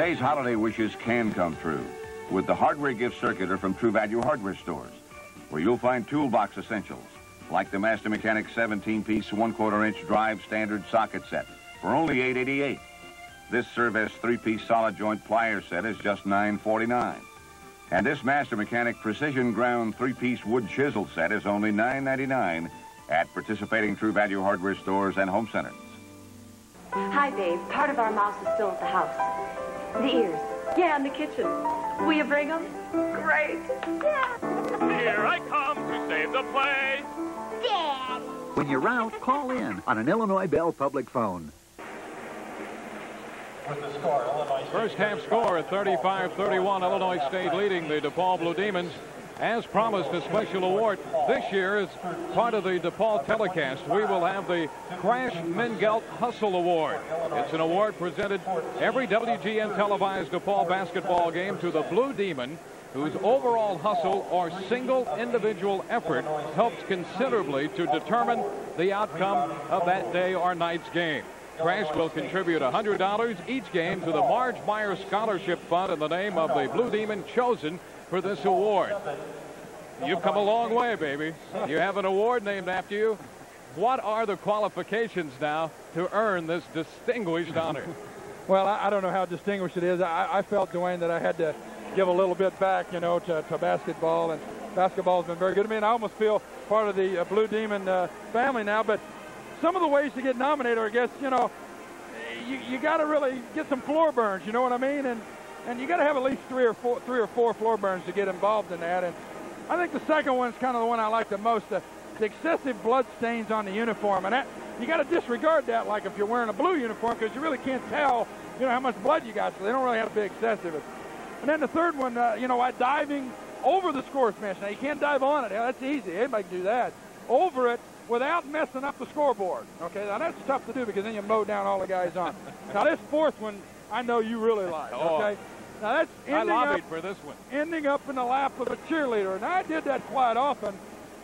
Today's holiday wishes can come true with the hardware gift circular from True Value Hardware Stores, where you'll find toolbox essentials like the Master Mechanic 17-piece, one-quarter inch drive standard socket set for only $8.88. This Servest three-piece solid joint plier set is just $9.49. And this Master Mechanic precision ground three-piece wood chisel set is only $9.99 at participating True Value Hardware Stores and home centers. Hi, babe. Part of our mouse is still at the house. The ears. Yeah, in the kitchen. Will you bring them? Great. Yeah. Here I come to save the play. When you're out, call in on an Illinois Bell public phone. First half score at 35-31. Illinois State leading the DePaul Blue Demons. As promised, a special award this year is part of the DePaul telecast. We will have the Crash Mengelt Hustle Award. It's an award presented every WGN televised DePaul basketball game to the Blue Demon whose overall hustle or single individual effort helps considerably to determine the outcome of that day or night's game. Crash will contribute $100 each game to the Marge Meyer Scholarship Fund in the name of the Blue Demon chosen for this award. You've come a long way, baby. You have an award named after you. What are the qualifications now to earn this distinguished honor? Well, I, I don't know how distinguished it is. I, I felt, Dewayne, that I had to give a little bit back, you know, to, to basketball. And basketball has been very good to me. And I almost feel part of the uh, Blue Demon uh, family now. But some of the ways to get nominated, are, I guess, you know, you, you got to really get some floor burns. You know what I mean? And and you got to have at least three or four, three or four floor burns to get involved in that. And I think the second one's kind of the one I like the most. The, the excessive blood stains on the uniform, and that you got to disregard that. Like if you're wearing a blue uniform, because you really can't tell, you know, how much blood you got. So they don't really have to be excessive. And then the third one, uh, you know, I diving over the score smash. Now you can't dive on it. That's easy. Anybody can do that. Over it without messing up the scoreboard. Okay, now that's tough to do because then you mow down all the guys on. now this fourth one, I know you really like. Oh. Okay. Now that's I ending lobbied up, for this one. ending up in the lap of a cheerleader, and I did that quite often,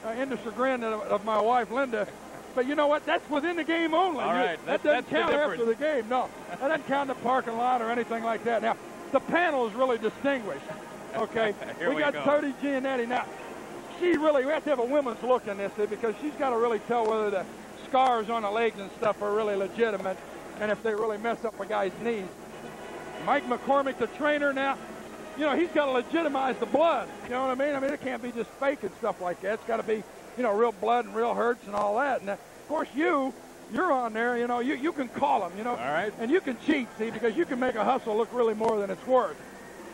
uh, in the chagrin of, of my wife Linda. But you know what? That's within the game only. All right, that that- doesn't that's the count after the game. No, that doesn't count in the parking lot or anything like that. Now, the panel is really distinguished. Okay, Here we got go. Cody Giannetti. Now, she really, we have to have a women's look in this eh, because she's got to really tell whether the scars on the legs and stuff are really legitimate and if they really mess up a guy's knees. Mike McCormick, the trainer now, you know, he's got to legitimize the blood. You know what I mean? I mean, it can't be just fake and stuff like that. It's got to be, you know, real blood and real hurts and all that. And, uh, of course, you, you're on there, you know, you, you can call them, you know. All right. And you can cheat, see, because you can make a hustle look really more than it's worth.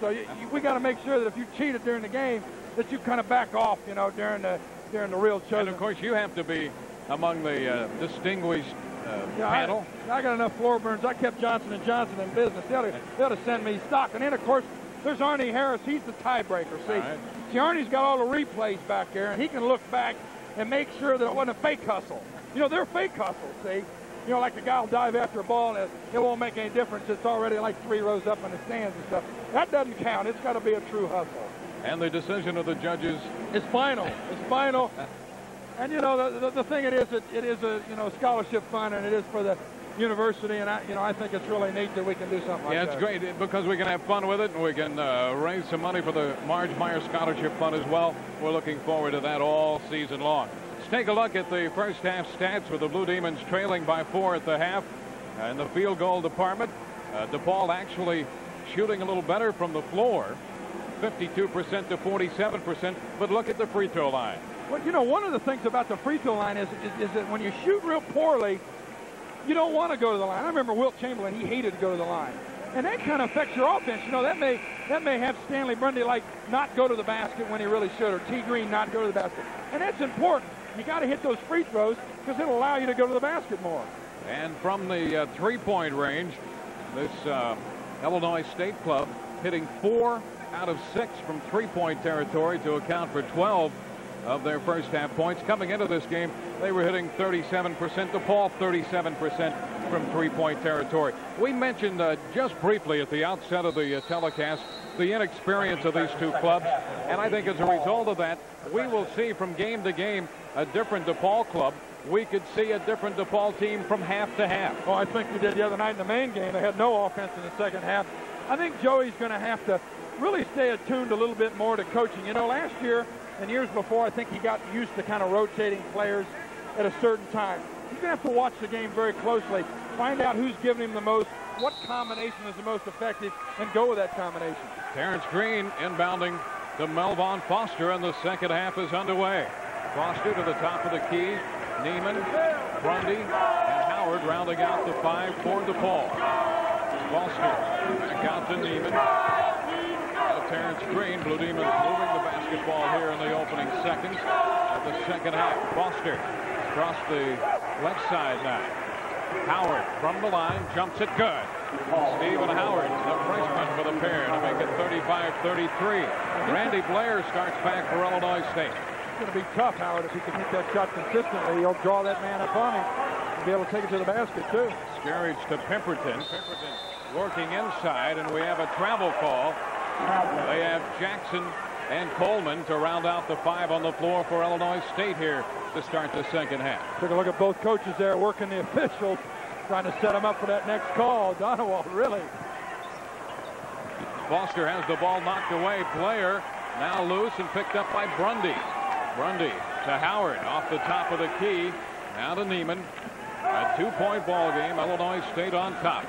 So you, you, we got to make sure that if you cheated during the game, that you kind of back off, you know, during the during the real And of course, you have to be among the uh, distinguished uh, Yeah, panel. I, I got enough floor burns. I kept Johnson and Johnson in business. They ought, to, they ought to send me stock. And then, of course, there's Arnie Harris. He's the tiebreaker. See, right. see, Arnie's got all the replays back there, and he can look back and make sure that it wasn't a fake hustle. You know, they're fake hustles. See, you know, like the guy will dive after a ball, and it, it won't make any difference. It's already like three rows up in the stands and stuff. That doesn't count. It's got to be a true hustle. And the decision of the judges is final. It's final. And you know the, the, the thing it is, it, it is a you know scholarship fund, and it is for the university, and I you know I think it's really neat that we can do something like Yeah, that. Yeah, it's great because we can have fun with it and we can uh, raise some money for the Marge Meyer Scholarship Fund as well. We're looking forward to that all season long. Let's take a look at the first half stats with the Blue Demons trailing by four at the half. Uh, in the field goal department, uh, DePaul actually shooting a little better from the floor, 52% to 47%. But look at the free throw line. Well, you know, one of the things about the free throw line is, is, is that when you shoot real poorly, you don't want to go to the line. I remember Wilt Chamberlain; he hated to go to the line, and that kind of affects your offense. You know, that may that may have Stanley Brundy like not go to the basket when he really should, or T. Green not go to the basket, and that's important. You got to hit those free throws because it'll allow you to go to the basket more. And from the uh, three-point range, this uh, Illinois State club hitting four out of six from three-point territory to account for 12 of their first half points. Coming into this game, they were hitting 37%. DePaul 37% from three-point territory. We mentioned uh, just briefly at the outset of the uh, telecast the inexperience of these two clubs, and I think as a result of that, we will see from game to game a different DePaul club. We could see a different DePaul team from half to half. Oh, I think we did the other night in the main game. They had no offense in the second half. I think Joey's going to have to really stay attuned a little bit more to coaching. You know, last year and years before, I think he got used to kind of rotating players at a certain time. He's going to have to watch the game very closely, find out who's giving him the most, what combination is the most effective, and go with that combination. Terrence Green inbounding to Melvon Foster, and the second half is underway. Foster to the top of the key. Neiman, Brundy, and Howard rounding out the five for DePaul. Foster back out to Neiman. Now Terrence Green, Blue Demons moving the basketball here in the opening seconds of the second half. Foster across the left side now. Howard from the line jumps it good. Stephen Howard, the freshman for the pair to make it 35-33. Randy Blair starts back for Illinois State. It's going to be tough, Howard, if he can hit that shot consistently. He'll draw that man up on him and be able to take it to the basket, too. Skerich to Pemberton. Pemberton working inside, and we have a travel call. They have Jackson and Coleman to round out the five on the floor for Illinois State here to start the second half. Took a look at both coaches there working the officials, trying to set them up for that next call. Donewald, really. Foster has the ball knocked away. Blair now loose and picked up by Brundy. Brundy to Howard off the top of the key. Now to Neiman. A two-point ball game. Illinois State on top.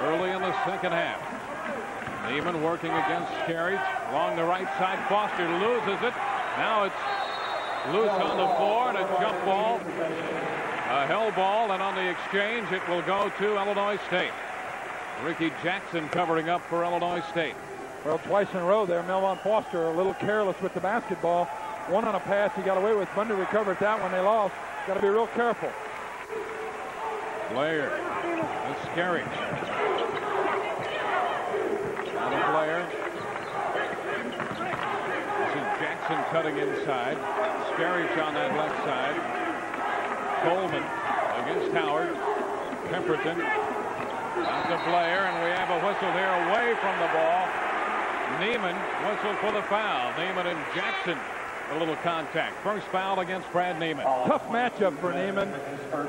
Early in the second half. Neiman working against Skerich along the right side. Foster loses it. Now it's loose on the floor and a jump ball. A hell ball and on the exchange it will go to Illinois State. Ricky Jackson covering up for Illinois State. Well, twice in a row there, Melvon Foster a little careless with the basketball. One on a pass he got away with. Brundy recovered that one. They lost. Got to be real careful. Blair. That's. Out of Blair. This Jackson cutting inside. Skerich on that left side. Coleman against Howard. Pemberton. Out to Blair, and we have a whistle here away from the ball. Neiman whistle for the foul. Neiman and Jackson a little contact. First foul against Brad Neiman. Tough matchup for Neiman.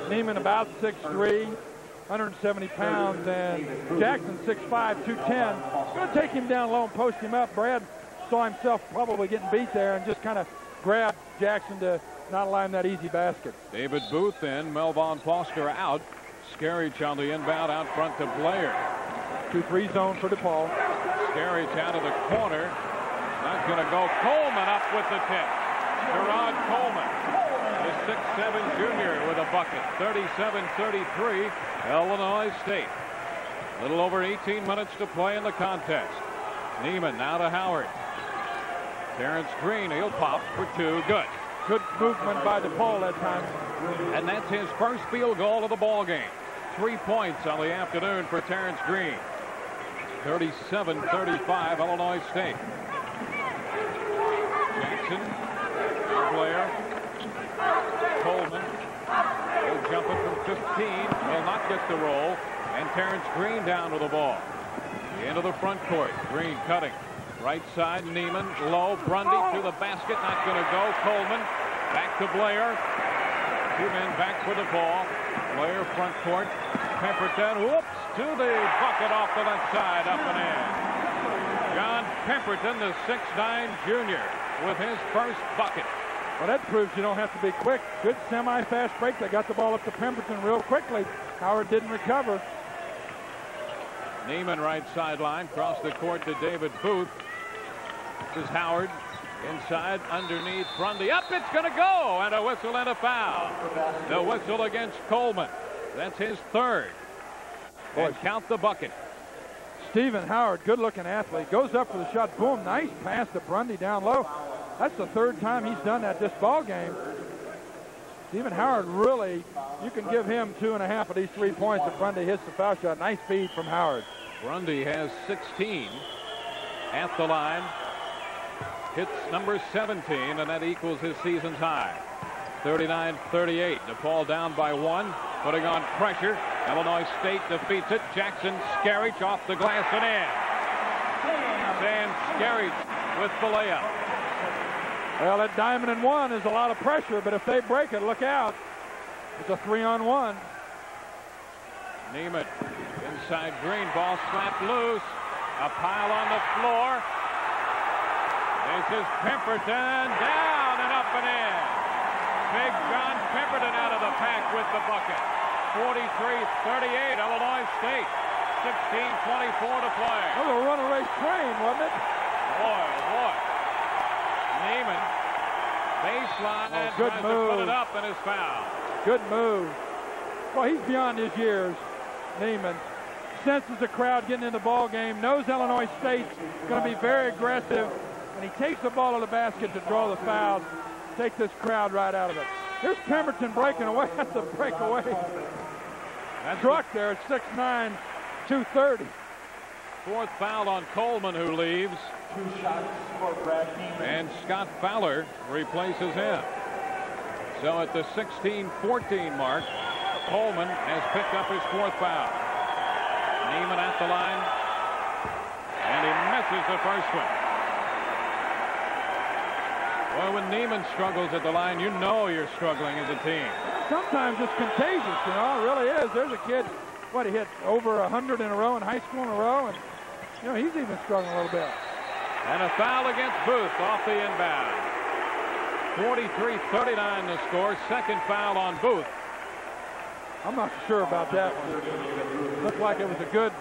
Neiman about 6'3", 170 pounds, and Jackson 6'5", 210. Going to take him down low and post him up. Brad saw himself probably getting beat there and just kind of grabbed Jackson to not allow him that easy basket. David Booth in, Melvon Foster out. Skerich on the inbound out front to Blair. 2-3 zone for DePaul. Skerich out of the corner. Not going to go. Coleman up with the tip. Gerard Coleman, the 6'7 junior with a bucket. 37-33, Illinois State. A little over 18 minutes to play in the contest. Neiman now to Howard. Terrence Green, he'll pop for two. Good. Good movement by DePaul that time. And that's his first field goal of the ball game. Three points on the afternoon for Terrence Green. 37-35, Illinois State. Jackson, Blair, Coleman. He'll jump it from 15. Will not get the roll. And Terrence Green down with the ball. Into the front court. Green cutting. Right side, Neiman. Low. Brundy to the basket. Not going to go. Coleman. Back to Blair. Two men back for the ball. Blair front court. Pemberton. Whoops. To the bucket off the left side. Up and in. John Pemberton, the 6'9 junior, with his first bucket. Well, that proves you don't have to be quick. Good semi-fast break. They got the ball up to Pemberton real quickly. Howard didn't recover. Neiman right sideline. Cross the court to David Booth. Is Howard. Inside, underneath, Brundy. Up, it's going to go. And a whistle and a foul. The whistle against Coleman. That's his third. And count the bucket. Stephen Howard, good-looking athlete, goes up for the shot. Boom, nice pass to Brundy down low. That's the third time he's done that this ball game. Stephen Howard really, you can give him two and a half of these three points if Brundy hits the foul shot. Nice feed from Howard. Brundy has 16 at the line. Hits number 17, and that equals his season's high. 39-38. DePaul down by one, putting on pressure. Illinois State defeats it. Jackson Skerich off the glass and in. Sam Skerich with the layup. Well, that diamond and one is a lot of pressure, but if they break it, look out. It's a three-on-one. Neiman inside Green. Ball slapped loose. A pile on the floor. This is Pemberton down and up and in. Big John Pemberton out of the pack with the bucket. 43-38 Illinois State. 16-24 to play. That was a runaway train, wasn't it? Boy, boy. Neiman. Baseline. Oh, good move. to put it up and is fouled. Good move. Well, he's beyond his years, Neiman. Senses the crowd getting in the ball game, knows Illinois State's going to be very aggressive, and he takes the ball to the basket to draw the foul. Take this crowd right out of it. Here's Pemberton breaking away. That's a breakaway That's truck there at 6'9", 230. Fourth foul on Coleman, who leaves. Two shots for Brad Neiman. And Scott Fowler replaces him. So at the 16-14 mark, Coleman has picked up his fourth foul. Neiman at the line. And he misses the first one. Well, when Neiman struggles at the line, you know you're struggling as a team. Sometimes it's contagious, you know. It really is. There's a kid, what, he hit over 100 in a row in high school in a row, and, you know, he's even struggling a little bit. And a foul against Booth off the inbound. 43-39 the score. Second foul on Booth. I'm not sure about that one. Looked like it was a good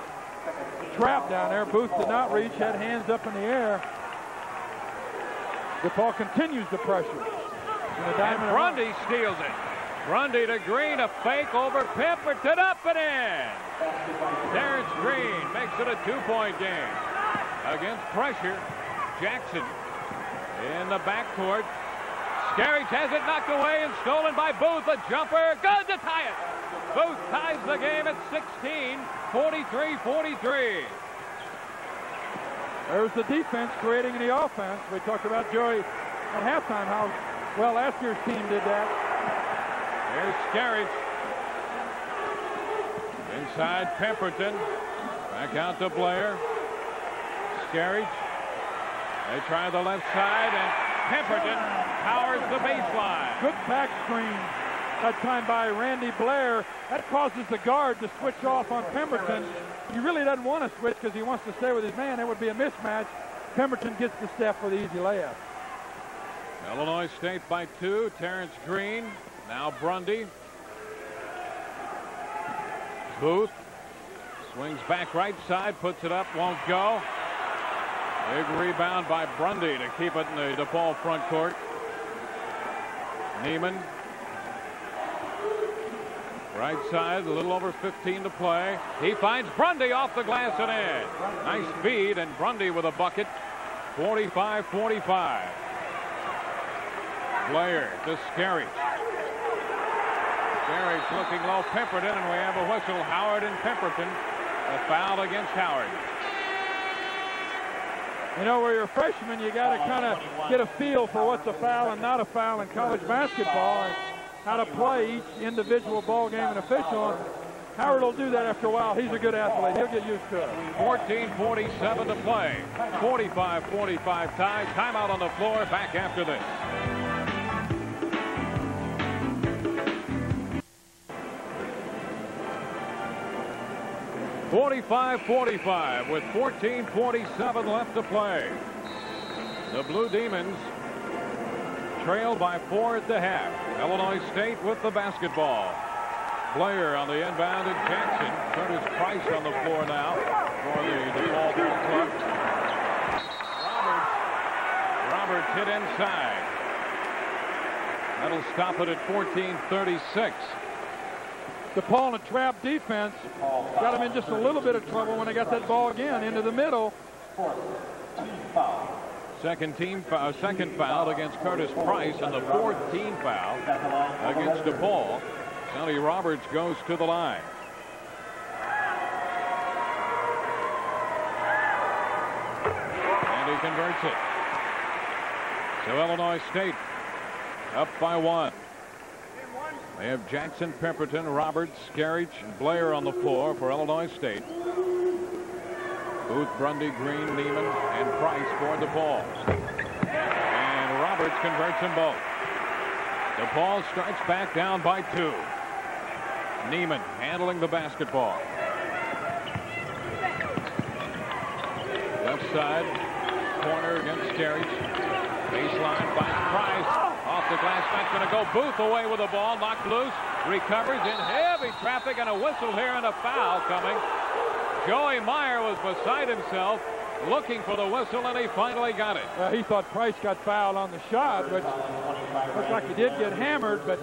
trap down there. Booth did not reach, had hands up in the air. DePaul continues the pressure. And the And Brundy steals it. Brundy to Green, a fake over Pemberton, up and in. Terrence Green makes it a two-point game. Against pressure, Jackson in the backcourt. Skerich has it knocked away and stolen by Booth. A jumper, good to tie it. Booth ties the game at 16, 43-43. There's the defense creating the offense. We talked about Joey at halftime how well last year's team did that. Here's Skerich. Inside Pemberton. Back out to Blair. Skerich. They try the left side, and Pemberton powers the baseline. Good back screen that time by Randy Blair. That causes the guard to switch off on Pemberton. He really doesn't want to switch because he wants to stay with his man. It would be a mismatch. Pemberton gets the step for the easy layup. Illinois State by two. Terrence Green. Now Brundy. Booth. Swings back right side. Puts it up. Won't go. Big rebound by Brundy to keep it in the DePaul front court. Neiman. Right side, a little over 15 to play. He finds Brundy off the glass and in. Nice feed, and Brundy with a bucket. 45-45. Blair to Skerich. Skerich looking low. Pemberton, and we have a whistle. Howard and Pemberton. A foul against Howard. You know, where you're a freshman, you got to oh, kind of get a feel for what's a foul and not a foul in college basketball and how to play each individual ball game and official. Howard will do that after a while. He's a good athlete. He'll get used to it. 14-47 to play. 45-45 tie. Timeout on the floor. Back after this. Forty-five, forty-five, with 14:47 left to play. The Blue Demons trail by four at the half. Illinois State with the basketball. Blair on the inbound and Jackson. Curtis Price on the floor now for the Ball Club. Roberts. Roberts hit inside. That'll stop it at 14:36. DePaul in a trap defense got him in just a little bit of trouble when they got that ball again into the middle. Second team foul, uh, second foul against Curtis Price and the fourth team foul against DePaul. Sonny Roberts goes to the line. And he converts it. So Illinois State up by one. They have Jackson, Pemberton, Roberts, Skerich, and Blair on the floor for Illinois State. Booth, Brundy, Green, Neiman, and Price for DePaul. And Roberts converts them both. The DePaul strikes back down by two. Neiman handling the basketball. Left side, corner against Skerich. Baseline finds Price. Off the glass, that's going to go. Booth away with the ball, knocked loose, recovers in heavy traffic, and a whistle here and a foul coming. Joey Meyer was beside himself, looking for the whistle, and he finally got it. Uh, he thought Price got fouled on the shot, which looks like he did get hammered, but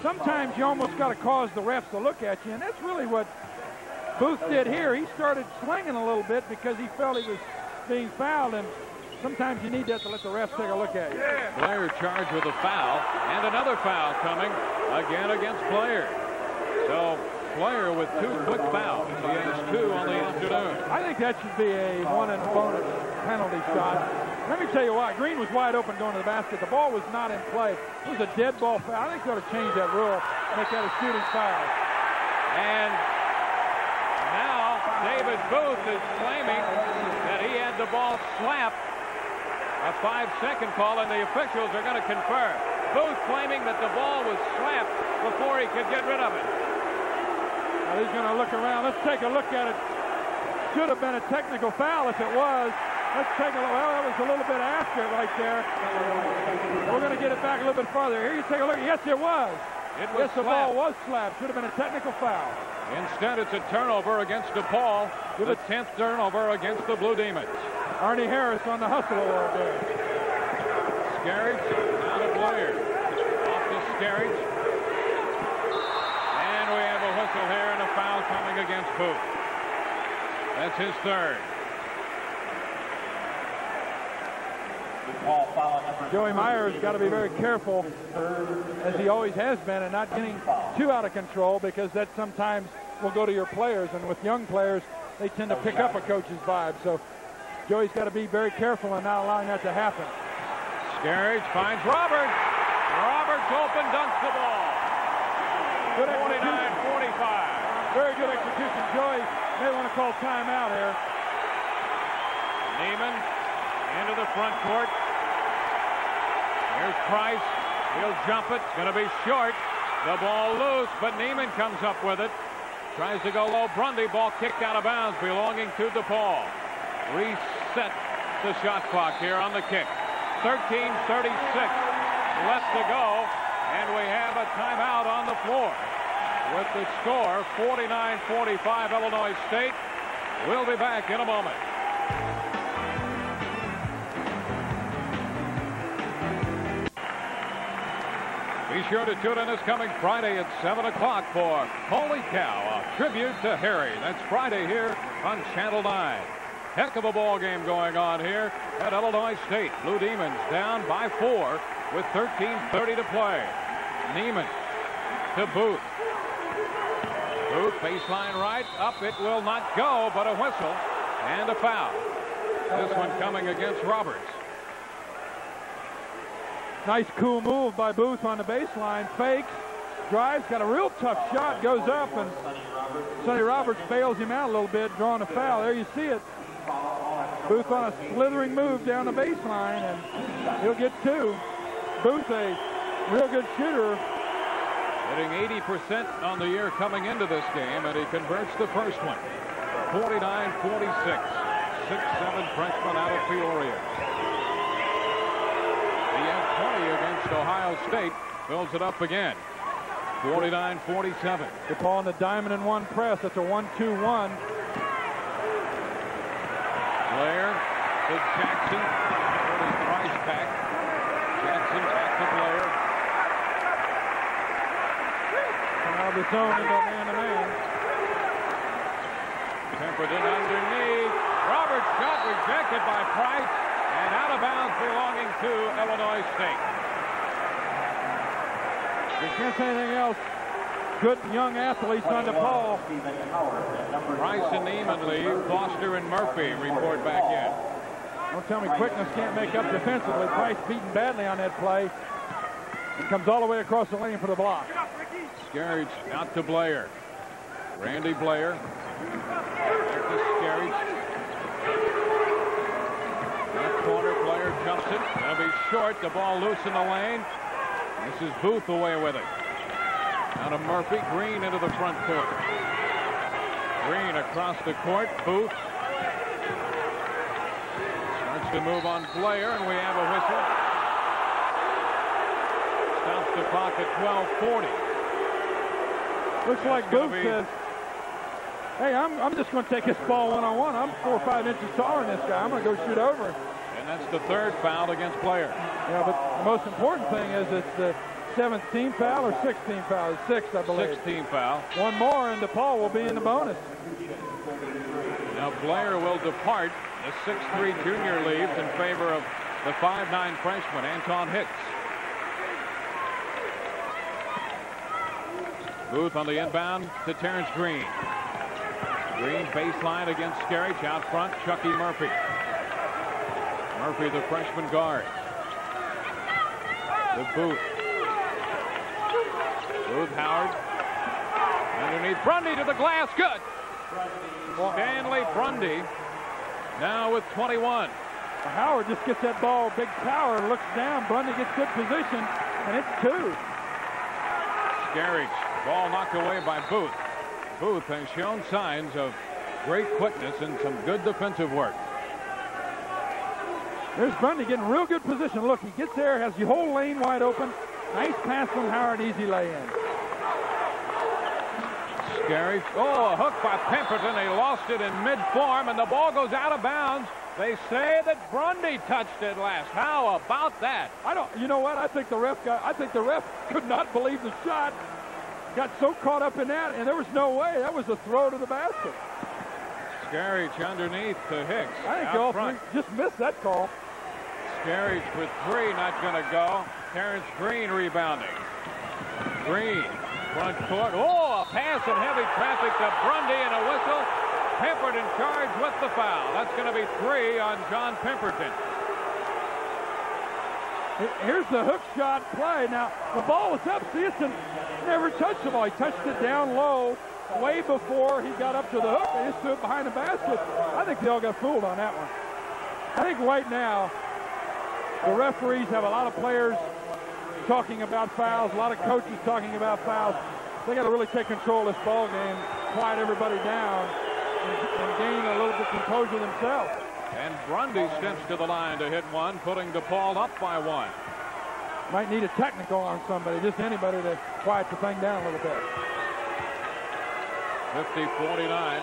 sometimes you almost got to cause the refs to look at you, and that's really what Booth did here. He started swinging a little bit because he felt he was being fouled, and sometimes you need that to let the refs take a look at you. Blair charged with a foul, and another foul coming again against Blair. So With two quick fouls. He has two on the afternoon. I think that should be a one and bonus penalty shot. Let me tell you what, Green was wide open going to the basket. The ball was not in play. It was a dead ball foul. I think they ought to change that rule, make that a shooting foul. And now David Booth is claiming that he had the ball slapped. A five-second call, and the officials are going to confer. Booth claiming that the ball was slapped before he could get rid of it. Now he's going to look around. Let's take a look at it. Should have been a technical foul if it was. Let's take a look. Well, that was a little bit after it right there. We're going to get it back a little bit farther. Here you take a look. Yes, it was. It was yes, the ball was slapped. Should have been a technical foul. Instead, it's a turnover against DePaul. The 10th turnover against the Blue Demons. Arnie Harris on the hustle over there. Skerich out of Blair. Off to Skerich here and a foul coming against Booth. That's his third. Joey Meyer's got to be very careful, as he always has been, and not getting too out of control because that sometimes will go to your players. And with young players, they tend to pick up a coach's vibe. So Joey's got to be very careful and not allowing that to happen. Skerich finds Roberts. Roberts open dunks the ball. Good five. Very good execution. Joey may want to call timeout here. Neiman into the front court. Here's Price. He'll jump it. Going to be short. The ball loose, but Neiman comes up with it. Tries to go low. Brundy ball kicked out of bounds, belonging to DePaul. Reset the shot clock here on the kick. 13-36 left to go, and we have a timeout on the floor. With the score 49-45 Illinois State. We'll be back in a moment. Be sure to tune in this coming Friday at 7 o'clock for Holy Cow, a tribute to Harry. That's Friday here on Channel 9. Heck of a ball game going on here at Illinois State. Blue Demons down by four with 13.30 to play. Neiman to Booth. Booth, baseline right, up it will not go, but a whistle and a foul. This one coming against Roberts. Nice cool move by Booth on the baseline. Fakes, drives, got a real tough shot, goes up, and Sonny Roberts bails him out a little bit, drawing a foul. There you see it. Booth on a slithering move down the baseline, and he'll get two. Booth, a real good shooter. Hitting 80% on the year coming into this game, and he converts the first one. 49-46. 6-7 freshman out of Peoria. He had 20 against Ohio State. Fills it up again. 49-47. They're in the diamond and one press. That's a 1-2-1. Blair to Jackson. Price back. Jackson back to Blair. The zone into man-to-man. Pemberton underneath. Roberts shot rejected by Price and out of bounds belonging to Illinois State. You can't say anything else. Good young athletes on DePaul. Stephen Howard at number Price and Neiman leave. Foster and Murphy report back in. Don't tell me quickness can't make up defensively. Price beaten badly on that play. And comes all the way across the lane for the block. Skerich out to Blair. Randy Blair. Back to. Left corner, Blair jumps it. Gonna be short. The ball loose in the lane. This is Booth away with it. Out of Murphy. Green into the front court. Green across the court. Booth. Starts to move on Blair, and we have a whistle. Stops the clock at 1240. Looks like be- says, hey, I'm, I'm just going to take this ball one-on-one. I'm four or five inches taller than this guy. I'm going to go shoot over. And that's the third foul against Blair. Yeah, but the most important thing is it's the seventh team foul or 16 foul. It's sixth, I believe. 16 foul. One more, and DePaul will be in the bonus. Now Blair will depart The 6'3 junior leaves in favor of the 5'9 freshman, Anton Hicks. Booth on the inbound to Terrence Green. Green baseline against Skerich. Out front, Chucky Murphy. Murphy, the freshman guard. The Booth. Booth Howard. Underneath Brundy to the glass. Good. Stanley Brundy now with 21. Howard just gets that ball, big power, looks down. Brundy gets good position, and it's two. Skerich, ball knocked away by Booth. Booth has shown signs of great quickness and some good defensive work. There's Brundy getting real good position. Look, he gets there, has the whole lane wide open. Nice pass from Howard, easy lay in. Skerich. oh, a hook by Pemberton. They lost it in mid-form, and the ball goes out of bounds. They say that Brundy touched it last. How about that? I don't. You know what? I think the ref got. I think the ref could not believe the shot. Got so caught up in that, and there was no way. That was a throw to the basket. Skerich underneath to Hicks. I think all front. three just missed that call. Skerich with three, not going to go. Terrence Green rebounding. Green, front court. Oh, a pass in heavy traffic to Brundy and a whistle. Pemberton charged with the foul. That's going to be three on John Pemberton. Here's the hook shot play. Now, the ball was up. Season never touched the ball. Oh, he touched it down low way before he got up to the hook. They just threw it behind the basket. I think they all got fooled on that one. I think right now, the referees have a lot of players talking about fouls, a lot of coaches talking about fouls. They got to really take control of this ball game, quiet everybody down, and, and gain a little bit of composure themselves. And Brundy steps to the line to hit one, putting DePaul up by one. Might need a technical on somebody, just anybody to quiet the thing down a little bit. 50-49.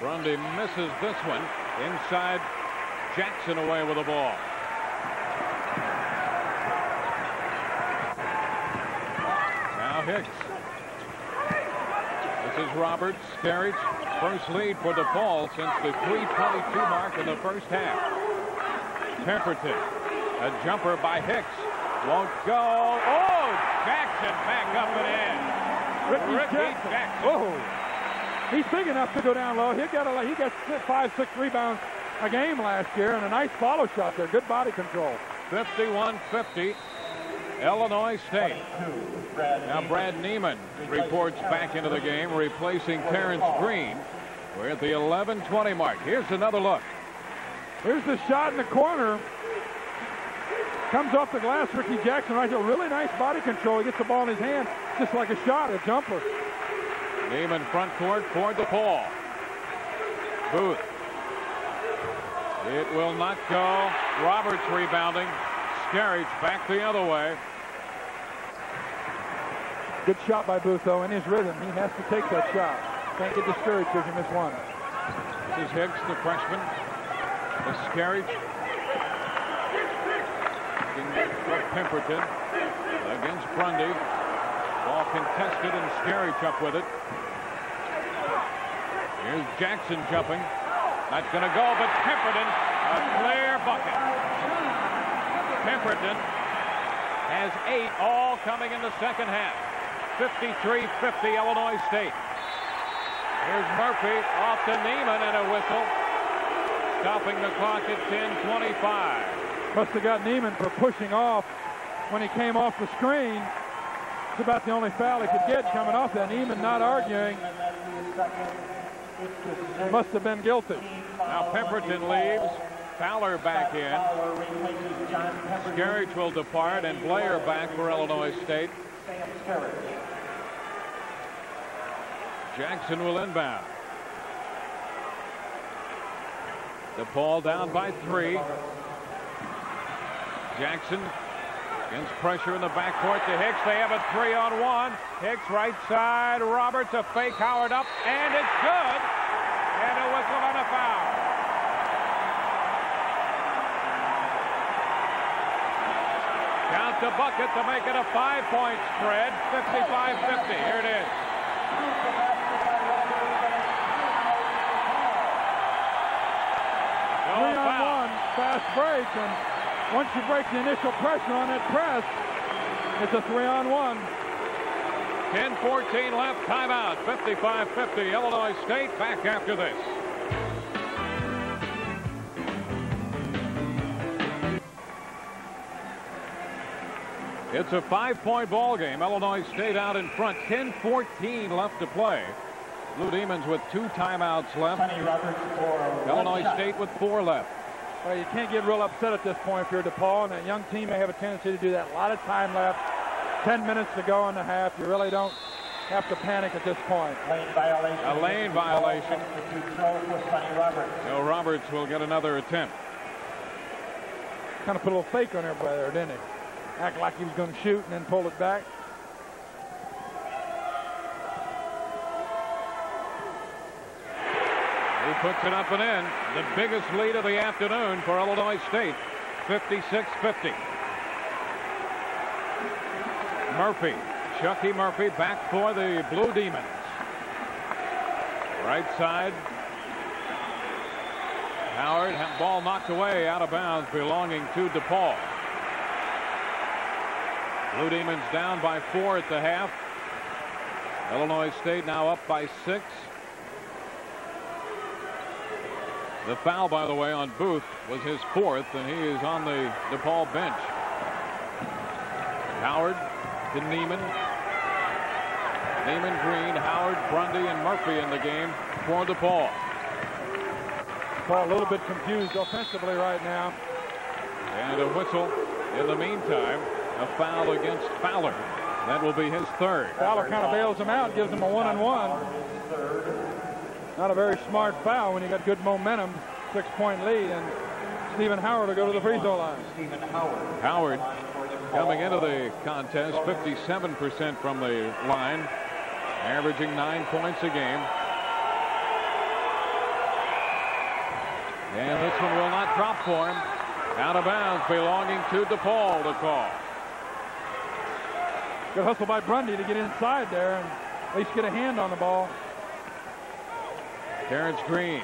Brundy misses this one. Inside, Jackson away with the ball. Now Hicks. This is Roberts. Skerich. First lead for DePaul since the 322 mark in the first half. Pemberton. A jumper by Hicks. Won't go. Oh, Jackson back up and in. Ricky, Ricky Jackson. Jackson. Whoa. He's big enough to go down low. He got a, he got five, six rebounds a game last year, and a nice follow shot there. Good body control. 51-50. Illinois State. Now Brad Neiman reports back into the game, replacing Terrence Green. We're at the 11-20 mark. Here's another look. Here's the shot in the corner. Comes off the glass. Ricky Jackson right there. Really nice body control. He gets the ball in his hand, just like a shot, a jumper. Neiman front court for DePaul. Booth. It will not go. Roberts rebounding. Skerich back the other way. Good shot by Booth, though, in his rhythm. He has to take that shot. Can't get discouraged because you miss one. This is Hicks, the freshman. The Skerich. Of Pemberton against Brundy. Ball contested and Skerich up with it. Here's Jackson jumping. Not going to go, but Pemberton, a clear bucket. Pemberton has eight, all coming in the second half. 53-50 Illinois State. Here's Murphy off to Neiman and a whistle. Stopping the clock at 10.25. Must have got Neiman for pushing off when he came off the screen. It's about the only foul he could get coming off that. Neiman not arguing. Must have been guilty. Now Pemberton leaves. Fowler back in. Skerich will depart and Blair back for Illinois State. Jackson will inbound. DePaul down by three. Jackson against pressure in the backcourt to Hicks. They have a three on one. Hicks right side. Roberts a fake Howard up and it's good. And a whistle and a foul. Count the bucket to make it a five-point spread. 55-50. Here it is. three on foul. one, fast break, and once you break the initial pressure on that press, it's a three on one. 10-14 left, timeout, 55-50, Illinois State back after this. It's a five-point ball game. Illinois State out in front, 10-14 left to play. Blue Demons with two timeouts left. Roberts for Illinois. State with four left. Well, you can't get real upset at this point if you're DePaul, and that young team may have a tendency to do that. A lot of time left, 10 minutes to go in the half. You really don't have to panic at this point. Lane violation. A lane violation. Substitute throw for Sonny Roberts. Roberts will get another attempt. Kind of put a little fake on everybody there, didn't he? Act like he was going to shoot and then pull it back. He puts it up and in. The biggest lead of the afternoon for Illinois State, 56-50. Murphy, Chucky Murphy back for the Blue Demons. Right side. Howard, ball knocked away out of bounds belonging to DePaul. Blue Demons down by four at the half. Illinois State now up by six. The foul, by the way, on Booth was his fourth, and he is on the DePaul bench. Howard to Neiman. Neiman Green, Howard, Brundy, and Murphy in the game for DePaul. Paul a little bit confused offensively right now. And a whistle in the meantime. A foul against Fowler. That will be his third. Fowler kind of bails him out, gives him a one and one. Not a very smart foul when you got good momentum, six point lead, and Stephen Howard will go to the free throw line. Stephen Howard. Howard coming into the contest 57% from the line, averaging nine points a game. And this one will not drop for him. Out of bounds belonging to DePaul to call. Good hustle by Brundy to get inside there and at least get a hand on the ball. Terrence Green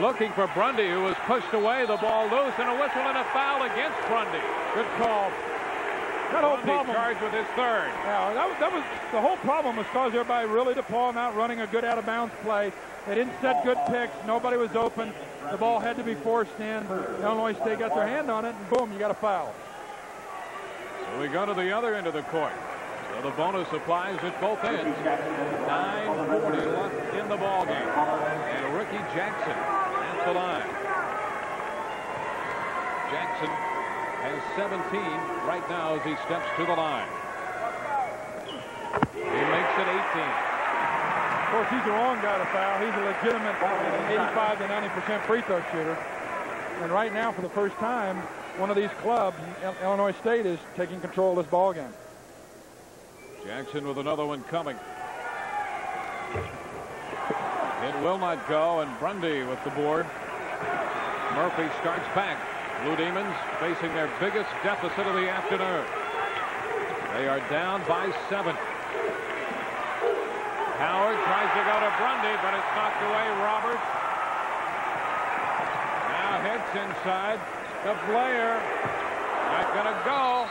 looking for Brundy who was pushed away the ball loose and a whistle and a foul against Brundy. Good call. That whole Brundy problem. charged with his third. Yeah, that was, that was the whole problem was caused everybody really DePaul not running a good out of bounds play. They didn't set good picks. Nobody was open. The ball had to be forced in. Illinois State got their hand on it, and boom, you got a foul. So we go to the other end of the court. So the bonus applies at both ends. 9.40 left in the ball game. And Ricky Jackson at the line. Jackson has 17 right now as he steps to the line. He makes it 18. Of course, he's the wrong guy to foul. He's a legitimate 85 to 90 percent free throw shooter. And right now, for the first time, one of these clubs, Illinois State, is taking control of this ball game. Jackson with another one coming. It will not go, and Brundy with the board. Murphy starts back. Blue Demons facing their biggest deficit of the afternoon. They are down by seven. Howard tries to go to Brundy, but it's knocked away. Roberts now hits inside. The Blair not going to go.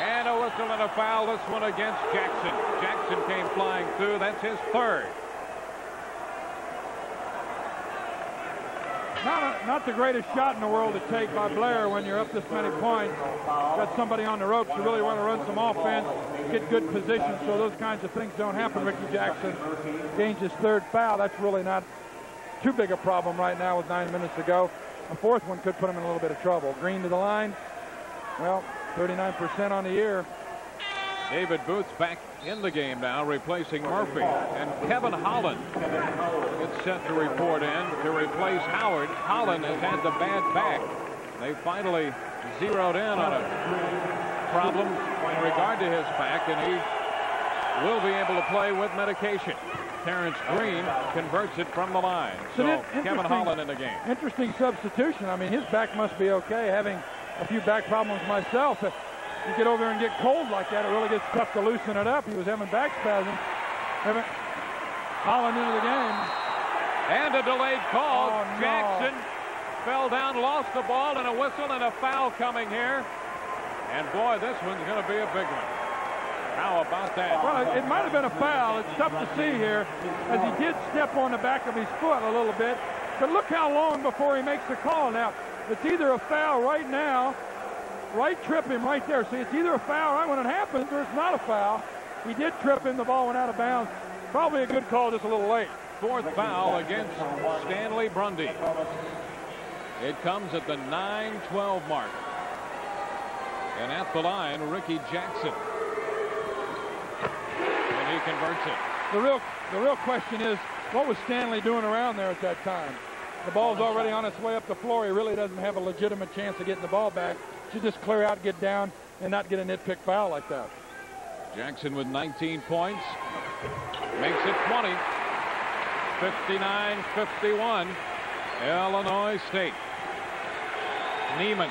And a whistle and a foul. This one against Jackson. Jackson came flying through. That's his third. Not, a, not the greatest shot in the world to take by Blair when you're up this many points. Got somebody on the ropes. You really want to run some offense, get good position so those kinds of things don't happen. Ricky Jackson gains his third foul. That's really not too big a problem right now with nine minutes to go. A fourth one could put him in a little bit of trouble. Green to the line. Well, 39% on the year. David Booth's back in the game now, replacing Murphy. And Kevin Holland gets set to report in to replace Howard. Holland has had the bad back. They finally zeroed in on a problem in regard to his back, and he will be able to play with medication. Terrence Green converts it from the line. So Kevin Holland in the game. Interesting substitution. I mean, his back must be okay. Having a few back problems myself. You get over there and get cold like that, it really gets tough to loosen it up. He was having back spasms. Having Holland into the game. And a delayed call. Oh, no. Jackson fell down, lost the ball, and a whistle and a foul coming here. And boy, this one's going to be a big one. How about that? Well, it, it might have been a foul. It's tough to see here, as he did step on the back of his foot a little bit. But look how long before he makes the call. Now, it's either a foul right now, right trip him right there. See, it's either a foul right when it happens, or it's not a foul. He did trip him. The ball went out of bounds. Probably a good call, just a little late. Fourth foul against Stanley Brundy. It comes at the 9-12 mark. And at the line, Ricky Jackson. And he converts it. The real, the real question is, what was Stanley doing around there at that time? The ball's already on its way up the floor. He really doesn't have a legitimate chance of getting the ball back. Should just clear out, get down, and not get a nitpick foul like that. Jackson with 19 points. Makes it 20. 59-51. Illinois State. Neiman.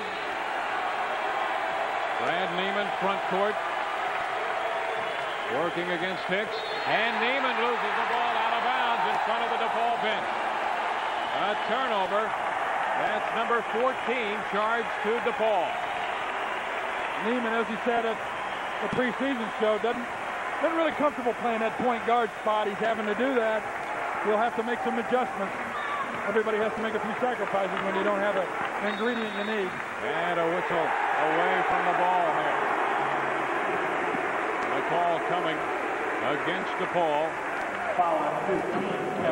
Brad Neiman front court. Working against Hicks. And Neiman loses the ball out of bounds in front of the DePaul bench. A turnover. That's number 14 charged to DePaul. Neiman, as he said at the preseason show, doesn't really comfortable playing that point guard spot. He's having to do that. He'll have to make some adjustments. Everybody has to make a few sacrifices when you don't have an ingredient you need. And a whistle away from the ball here. The call coming against DePaul.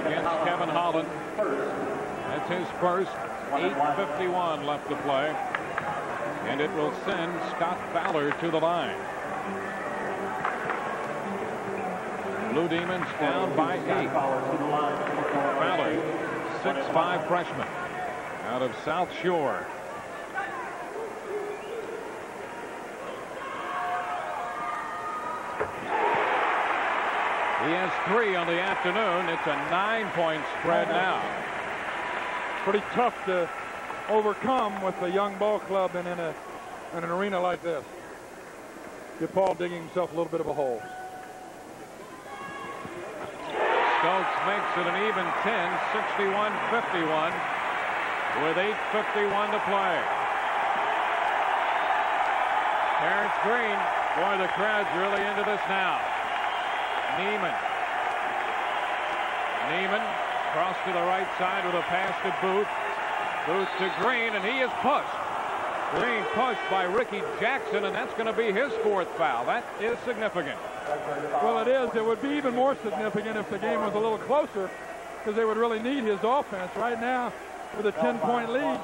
Against Kevin Holland. That's his first. 8.51 left to play. And it will send Scott Fowler to the line. Blue Demons down by eight. Fowler, 6'5 freshman out of South Shore. He has three on the afternoon. It's a nine-point spread now. Pretty tough to overcome with a young ball club and in, a, in an arena like this. DePaul digging himself a little bit of a hole. Stokes makes it an even 10, 61-51 with 8.51 to play. Terrence Green, boy, the crowd's really into this now. Neiman. Neiman cross to the right side with a pass to Booth. Booth to Green, and he is pushed. Green pushed by Ricky Jackson, and that's going to be his fourth foul. That is significant. Well, it is. It would be even more significant if the game was a little closer because they would really need his offense. Right now, with a 10-point lead,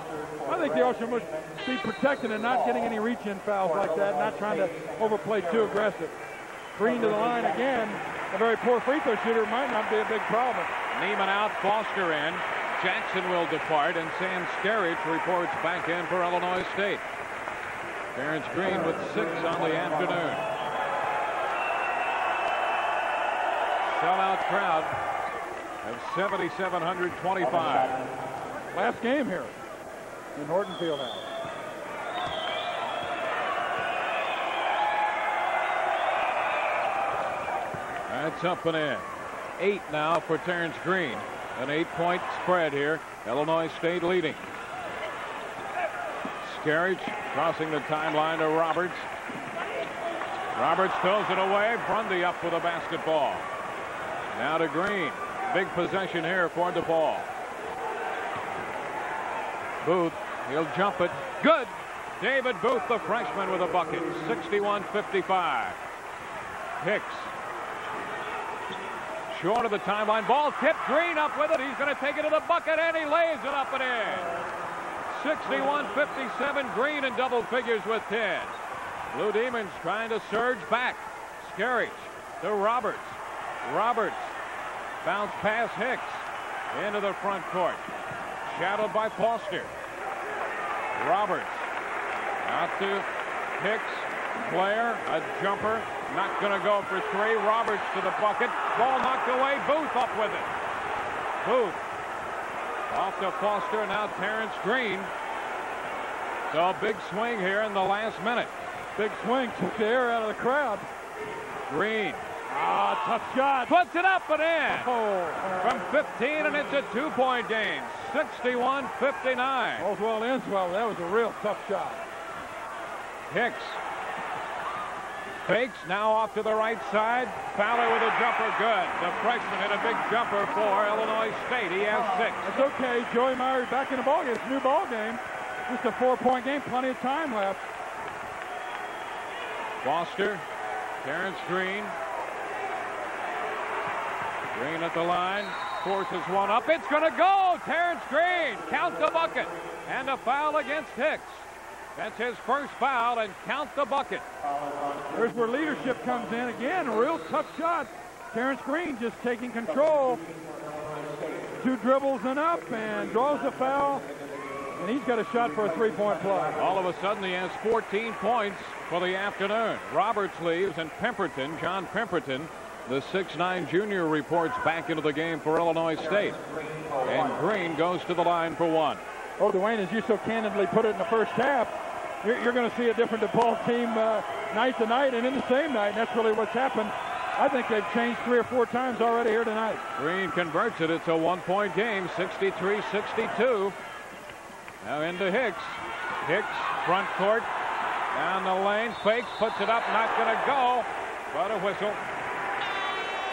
I think the Ocean would be protecting and not getting any reach-in fouls like that, not trying to overplay too aggressive. Green to the line again. A very poor free throw shooter might not be a big problem. Neiman out, Foster in. Jackson will depart, and Sam Skerich reports back in for Illinois State. Terrence Green with six on the afternoon. Sellout crowd of 7,725. Last game here in Horton Fieldhouse. That's up and in. Eight now for Terrence Green. An eight-point spread here. Illinois State leading. Skerich crossing the timeline to Roberts. Roberts throws it away. Brundy up with a basketball. Now to Green. Big possession here for the DePaul. Booth, he'll jump it. Good. David Booth, the freshman, with a bucket. 61-55. Hicks. Short of the timeline. Ball tipped. Green up with it. He's going to take it to the bucket, and he lays it up and in. 61-57. Green in double figures with 10. Blue Demons trying to surge back. Skerich to Roberts. Roberts. Bounce pass Hicks into the front court. Shadowed by Foster. Roberts. Out to Hicks. Blair. A jumper. Not going to go for three. Roberts to the bucket. Ball knocked away. Booth up with it. Booth. Off to Foster. Now Terrence Green. So a big swing here in the last minute. Big swing. Took the air out of the crowd. Green. Ah, tough shot. Puts it up and in. Oh. From 15, and it's a two-point game. 61-59. Goes well, ends well. That was a real tough shot. Hicks fakes now off to the right side. Fowler with a jumper, good. The freshman hit a big jumper for Illinois State. He has ah, six. It's okay. Joey Meyer back in the ball game. It's a new ball game. Just a four-point game. Plenty of time left. Foster, Terrence Green. Green at the line, forces one up. It's going to go. Terrence Green, count the bucket. And a foul against Hicks. That's his first foul, and count the bucket. There's where leadership comes in. Again, a real tough shot. Terrence Green just taking control. Two dribbles and up, and draws a foul. And he's got a shot for a three-point play. All of a sudden, he has 14 points for the afternoon. Roberts leaves, and Pemberton, John Pemberton, the 6'9 junior, reports back into the game for Illinois State. And Green goes to the line for one. Oh, Dewayne, as you so candidly put it in the first half, you're, you're going to see a different DePaul team uh, night to night and in the same night. And that's really what's happened. I think they've changed three or four times already here tonight. Green converts it. It's a one-point game, 63-62. Now into Hicks. Hicks, front court, down the lane, fakes, puts it up, not going to go, but a whistle.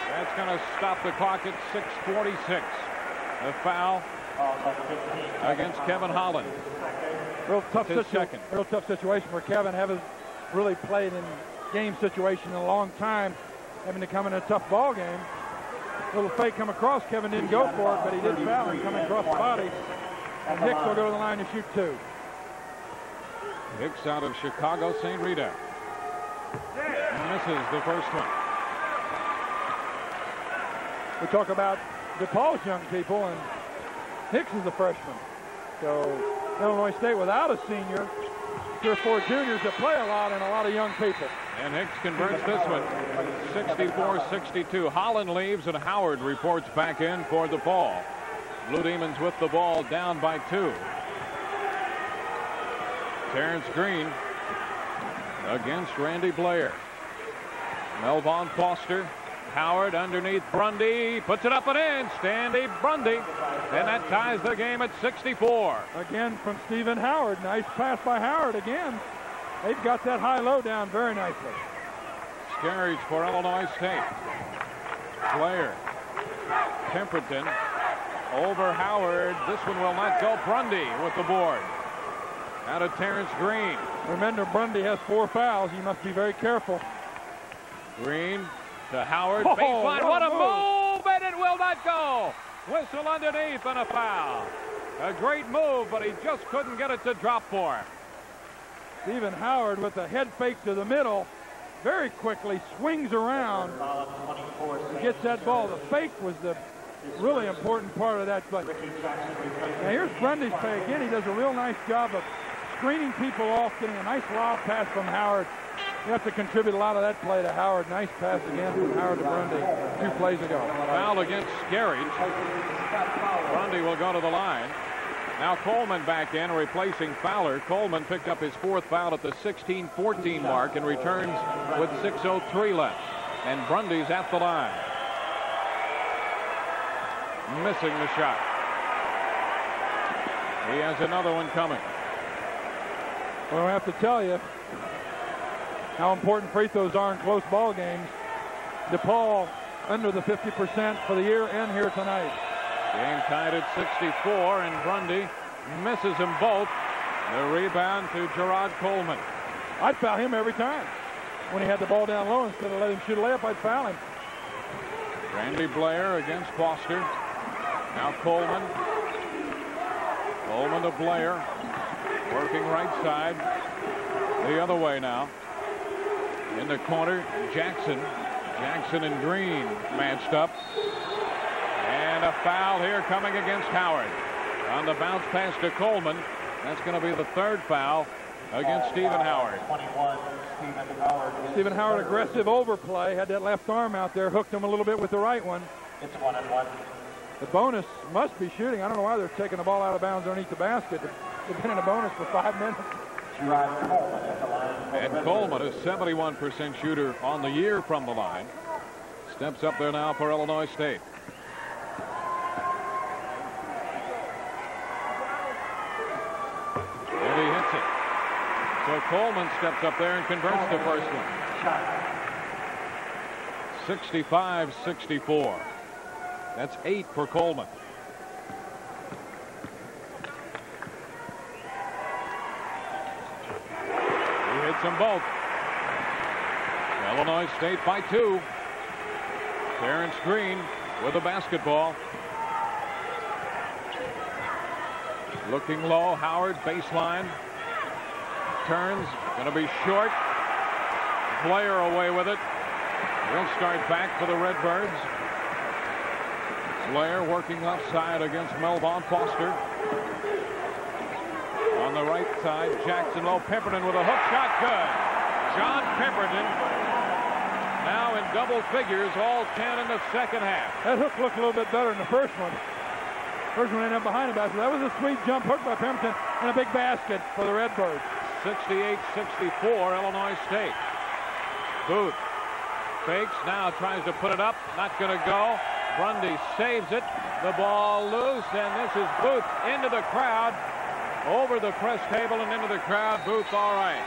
That's going to stop the clock at 6.46. The foul against Kevin Holland. Real tough, second. real tough situation for Kevin. Haven't really played in game situation in a long time, having to come in a tough ball game. Little fake come across. Kevin didn't go for it, but he did foul him coming across the body. And Hicks will go to the line to shoot two. Hicks out of Chicago, St. Rita. Misses the first one. We talk about DePaul's young people, and Hicks is a freshman. So Illinois State without a senior, three or four juniors that play a lot and a lot of young people. And Hicks converts this one. 64-62. Holland leaves and Howard reports back in for the ball. Blue Demons with the ball down by two. Terrence Green against Randy Blair. Melvon Foster. Howard underneath Brundy. Puts it up and in. Stanley Brundy. And that ties the game at 64. Again from Stephen Howard. Nice pass by Howard again. They've got that high-low down very nicely. Skerich for Illinois State. Blair. Pemberton. Over Howard. This one will not go. Brundy with the board. Out of Terrence Green. Remember, Brundy has four fouls. You must be very careful. Green to Howard. Oh, Baseline. what What a a move. And it will not go. Whistle underneath and a foul. A great move, but he just couldn't get it to drop for him. Stephen Howard with a head fake to the middle. Very quickly swings around. and Gets that ball. The fake was the really important part of that play. Now here's Brundy's play again. He does a real nice job of screening people off, getting a nice lob pass from Howard. You have to contribute a lot of that play to Howard. Nice pass again from Howard to Brundy two plays ago. Foul against Skerich. Brundy will go to the line. Now Coleman back in, replacing Fowler. Coleman picked up his fourth foul at the 16-14 mark and returns with 6.03 left. And Brundy's at the line. Missing the shot. He has another one coming. Well, I have to tell you how important free throws are in close ball games. DePaul under the 50% for the year and here tonight. Game tied at 64, and Brundy misses them both. The rebound to Gerard Coleman. I'd foul him every time. When he had the ball down low, instead of letting him shoot a layup, I'd foul him. Randy Blair against Foster. Now Coleman. Coleman to Blair. Working right side. The other way now. In the corner, Jackson. Jackson and Green matched up. And a foul here coming against Howard. On the bounce pass to Coleman. That's going to be the third foul against Stephen Howard. Stephen Howard. Stephen Howard, aggressive overplay, had that left arm out there, hooked him a little bit with the right one. It's one and one. The bonus must be shooting. I don't know why they're taking the ball out of bounds underneath the basket. They've been in a bonus for five minutes. And Coleman, a 71% shooter on the year from the line, steps up there now for Illinois State. And he hits it. So Coleman steps up there and converts the first one. 65-64. That's eight for Coleman. Them both. Illinois State by two. Terrence Green with the basketball. Looking low, Howard baseline. Turns, gonna be short. Blair away with it. He'll start back for the Redbirds. Blair working left side against Melvon Foster. On the right side, Jackson low. Pemberton with a hook shot. Good. John Pemberton now in double figures, all 10 in the second half. That hook looked a little bit better than the first one. First one ended up behind the basket. That was a sweet jump hook by Pemberton and a big basket for the Redbirds. 68-64, Illinois State. Booth fakes now, tries to put it up. Not going to go. Brundy saves it. The ball loose, and this is Booth into the crowd. Over the press table and into the crowd. Booth all right.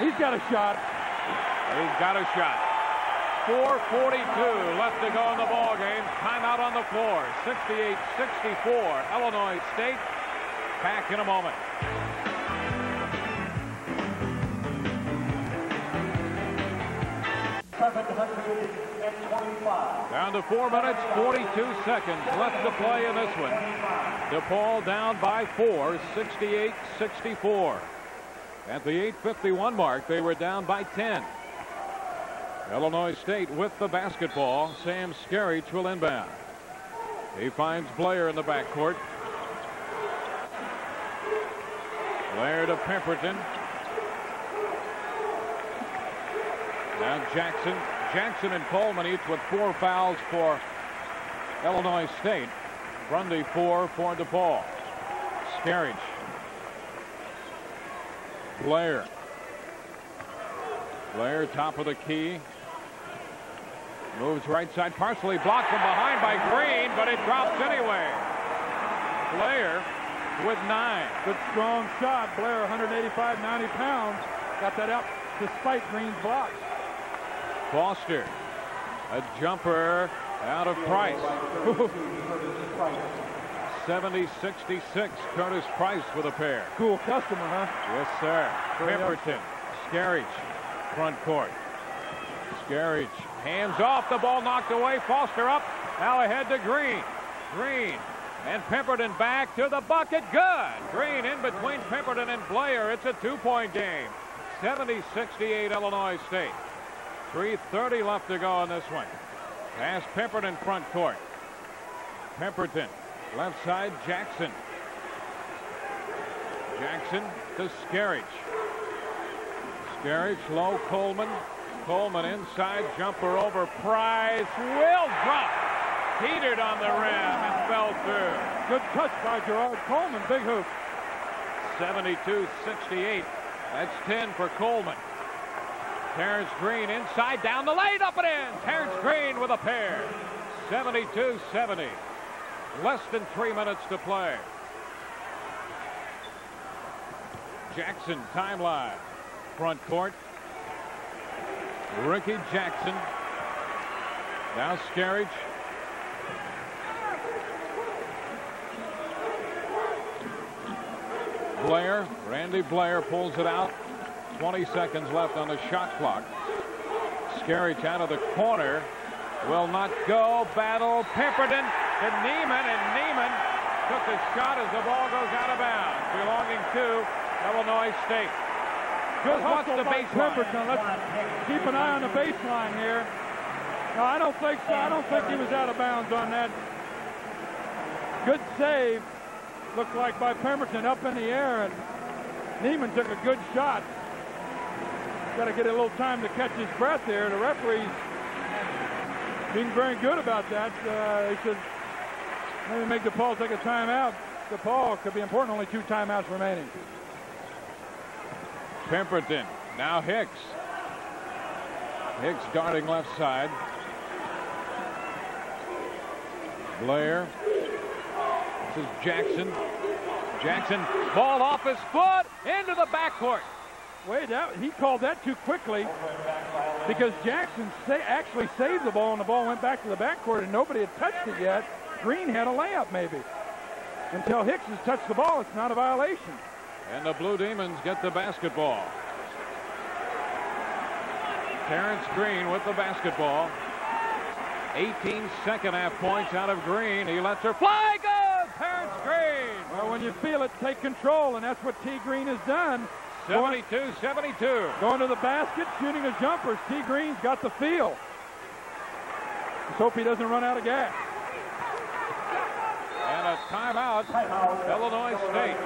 He's got a shot. He's got a shot. 4.42 left to go in the ball game. Timeout on the floor. 68-64. Illinois State. Back in a moment. Down to four minutes, 42 seconds left to play in this one. DePaul down by four, 68-64. At the 8.51 mark, they were down by 10. Illinois State with the basketball. Sam Skerich will inbound. He finds Blair in the backcourt. Blair to Pemberton. Now Jackson. Jackson and Coleman each with four fouls for Illinois State. Brundy four for DePaul. Skerich. Blair. Blair top of the key. Moves right side, partially blocked from behind by Green, but it drops anyway. Blair with nine. Good strong shot. Blair, 185, 90 pounds. Got that out despite Green's blocks. Foster. A jumper out of Price. 70-66. Curtis Price with a pair. Cool customer, huh? Yes, sir. Pemberton. Skerich. Front court. Skerich. Hands off. The ball knocked away. Foster up. Now ahead to Green. Green. And Pemberton back to the bucket. Good. Green in between Pemberton and Blair. It's a two-point game. 70-68 Illinois State. 3.30 left to go in this one. Pass Pemberton front court. Pemberton. Left side, Jackson. Jackson to Skerich. Skerich, low Coleman. Coleman inside, jumper over Price. Will drop. Teetered on the rim and fell through. Good touch by Gerard Coleman. Big hoop. 72-68. That's 10 for Coleman. Terrence Green inside, down the lane, up and in. Terrence Green with a pair. 72-70. Less than three minutes to play. Jackson timeline. Front court. Ricky Jackson. Now Skerich. Blair, Randy Blair pulls it out. 20 seconds left on the shot clock. Skerich out of the corner. Will not go. Battle. Pemberton to Neiman, and Neiman took the shot as the ball goes out of bounds, belonging to Illinois State. Good hustle the baseline? Pemberton. Let's keep an eye on the baseline here. No, I don't think so. I don't think he was out of bounds on that. Good save. Looked like by Pemberton up in the air, and Neiman took a good shot. Got to get a little time to catch his breath here. The referee's being very good about that. Uh, he should maybe make DePaul take a timeout. DePaul could be important. Only two timeouts remaining. Pemberton. Now Hicks. Hicks guarding left side. Blair. This is Jackson. Jackson, ball off his foot into the backcourt. Wait, that, he called that too quickly because Jackson sa- actually saved the ball and the ball went back to the backcourt and nobody had touched it yet. Green had a layup maybe. Until Hicks has touched the ball, it's not a violation. And the Blue Demons get the basketball. Terrence Green with the basketball. 18 second half points out of Green. He lets her fly. Good! Terrence Green! Well, when you feel it, take control, and that's what T. Green has done. Going, 72-72. going to the basket, shooting a jumper. T. Green's got the feel. Let's hope he doesn't run out of gas. And a timeout, Illinois State.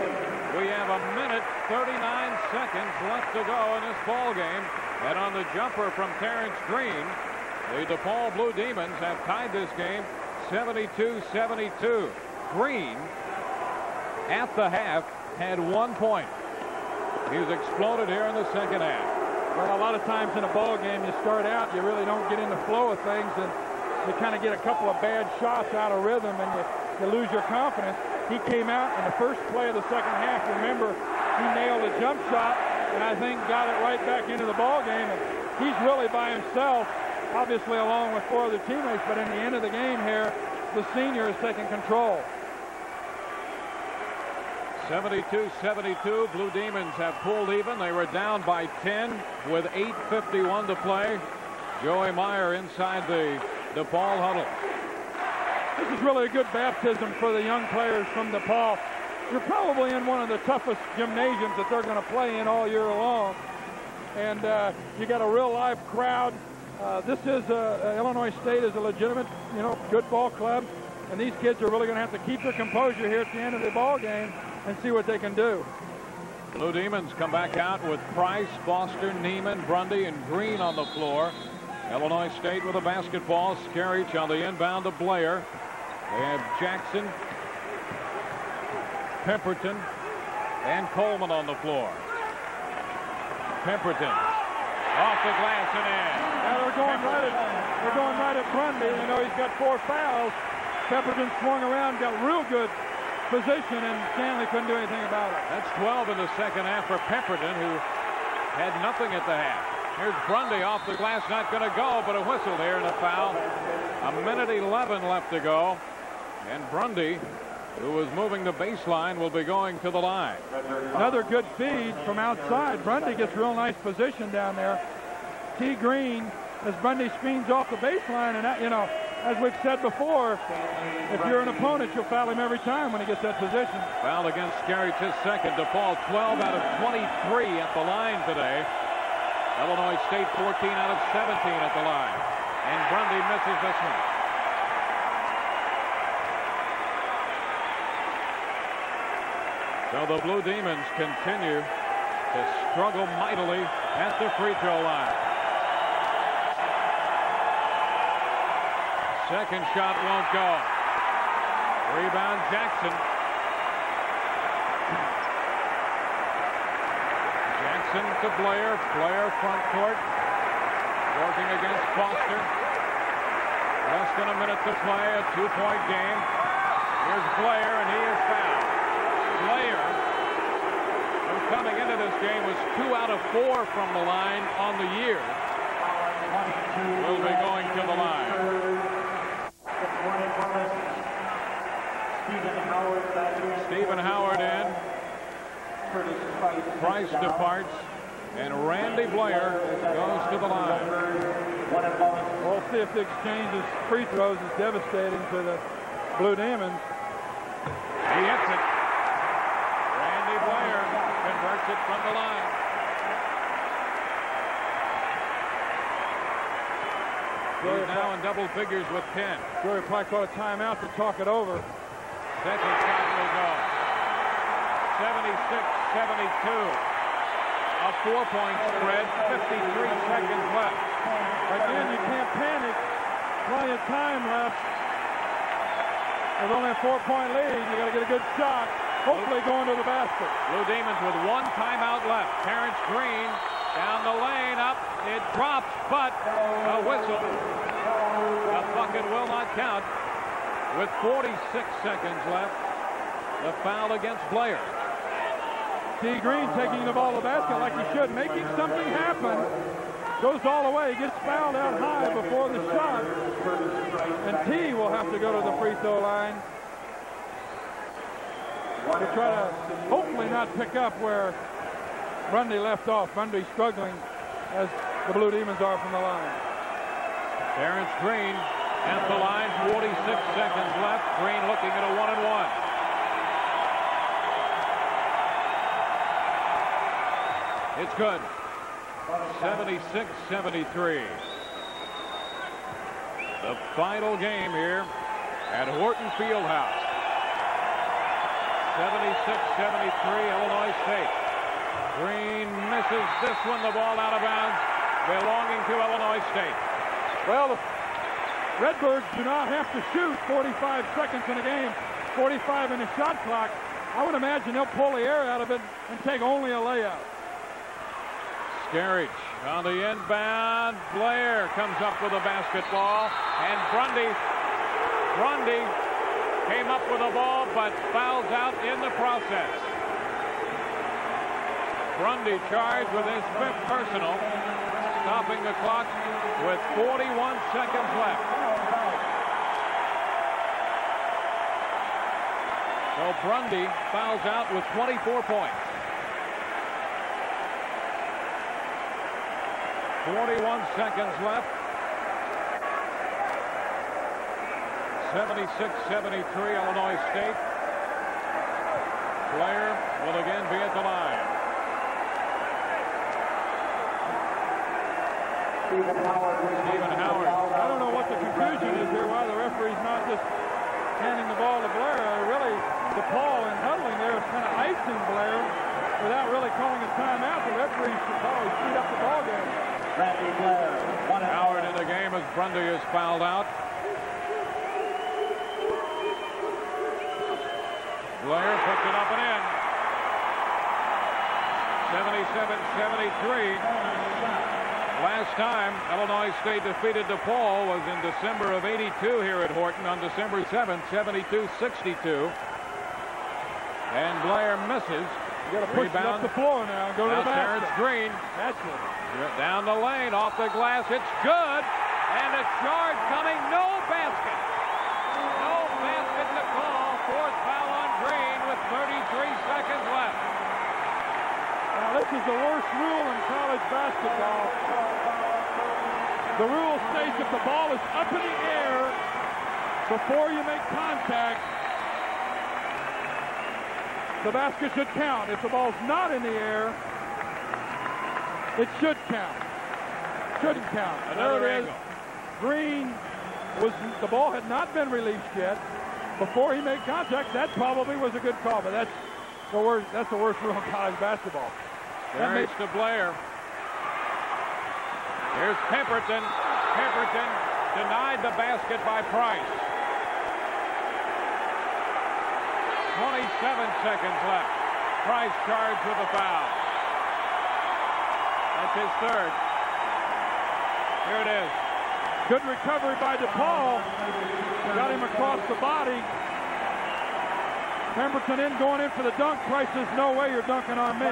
We have a minute, 39 seconds left to go in this ball game. And on the jumper from Terrence Green, the DePaul Blue Demons have tied this game 72-72. Green, at the half, had one point. He's exploded here in the second half. Well, a lot of times in a ball game, you start out, you really don't get in the flow of things, and you kind of get a couple of bad shots out of rhythm, and you, you lose your confidence. He came out in the first play of the second half. Remember, he nailed a jump shot, and I think got it right back into the ball game. And he's really by himself, obviously along with four other teammates. But in the end of the game here, the senior is taking control. 72-72. Blue Demons have pulled even. They were down by 10 with 8.51 to play. Joey Meyer inside the DePaul huddle. This is really a good baptism for the young players from DePaul. You're probably in one of the toughest gymnasiums that they're going to play in all year long. And uh, you got a real live crowd. Uh, this is uh, Illinois State is a legitimate, you know, good ball club. And these kids are really going to have to keep their composure here at the end of the ball game and see what they can do. Blue Demons come back out with Price, Foster, Neiman, Brundy, and Green on the floor. Illinois State with a basketball. Skerich on the inbound to Blair. They have Jackson, Pemberton, and Coleman on the floor. Pemberton off the glass and in. Now they're going right at they're going right at Brundy. You know he's got four fouls. Pemberton swung around, got real good position, and Stanley couldn't do anything about it. That's 12 in the second half for Pemberton, who had nothing at the half. Here's Brundy off the glass, not going to go, but a whistle there and a foul. A minute 11 left to go. And Brundy, who was moving the baseline, will be going to the line. Another good feed from outside. Brundy gets real nice position down there. T. Green, as Brundy spins off the baseline, and that, you know, as we've said before, if you're an opponent, you'll foul him every time when he gets that position. Foul against Skerich, his second. DePaul 12 out of 23 at the line today. Illinois State 14 out of 17 at the line. And Brundy misses this one. So the Blue Demons continue to struggle mightily at the free throw line. Second shot won't go. Rebound Jackson. Jackson to Blair. Blair front court. Working against Foster. Less than a minute to play. A two-point game. Here's Blair, and he is fouled. Blair, who coming into this game was two out of four from the line on the year, will be going to the line. Stephen Howard in. Price departs. And Randy Blair goes to the line. We'll see if the exchange of free throws is devastating to the Blue Demons. He hits it. Randy Blair converts it from the line. He's now in double figures with 10. Joey probably caught a timeout to talk it over. Second shot will go. 76-72. A four-point spread, 53 seconds left. Again, you can't panic. Plenty of time left. There's only a four-point lead. You got to get a good shot. Hopefully going to the basket. Blue Demons with one timeout left. Terrence Green down the lane, up. It drops, but a whistle. A bucket will not count with 46 seconds left. the foul against Blair. T. Green taking the ball to the basket like he should, making something happen. Goes all the way, gets fouled out high before the shot. And T will have to go to the free throw line to try to hopefully not pick up where Brundy left off. Brundy struggling as the Blue Demons are from the line. Terrence Green at the line, 46 seconds left. Green looking at a one and one. It's good. 76-73. The final game here at Horton Fieldhouse. 76-73 Illinois State. Green misses this one, the ball out of bounds, belonging to Illinois State. Well, the Redbirds do not have to shoot 45 seconds in a game, 45 in the shot clock. I would imagine they'll pull the air out of it and take only a layup. Skerich on the inbound. Blair comes up with a basketball. And Brundy, Brundy came up with a ball but fouls out in the process. Brundy charged with his fifth personal, stopping the clock with 41 seconds left. So Brundy fouls out with 24 points. 41 seconds left. 76-73 Illinois State. Blair will again be at the line. Stephen Howard. Stephen Howard. I don't know what the confusion is here, why the referee's not just handing the ball to Blair. Uh, really, DePaul and huddling there is kind of icing Blair without really calling a timeout. The referee should probably speed up the ball game. Randy Blair. One Howard in the game as Brundy is fouled out. Blair puts it up and in. 77-73. Last time Illinois State defeated DePaul was in December of 82 here at Horton on December 7th, 72-62. And Blair misses. You got to push up the floor now go to Now the Terrence basket. Green That's it. down the lane, off the glass. It's good. And a charge coming. No basket. No basket to call. Fourth foul on Green with 33 seconds left. Now, this is the worst rule in college basketball. The rule states if the ball is up in the air before you make contact, the basket should count. If the ball's not in the air, it should count. Shouldn't count. Another there it is. angle. Green was the ball had not been released yet. Before he made contact, that probably was a good call, but that's the worst. That's the worst rule in college basketball. That makes the Blair. Here's Pemberton. Pemberton denied the basket by Price. 27 seconds left. Price charged with a foul. That's his third. Here it is. Good recovery by DePaul. Got him across the body. Pemberton in going in for the dunk. Price says, no way you're dunking on me.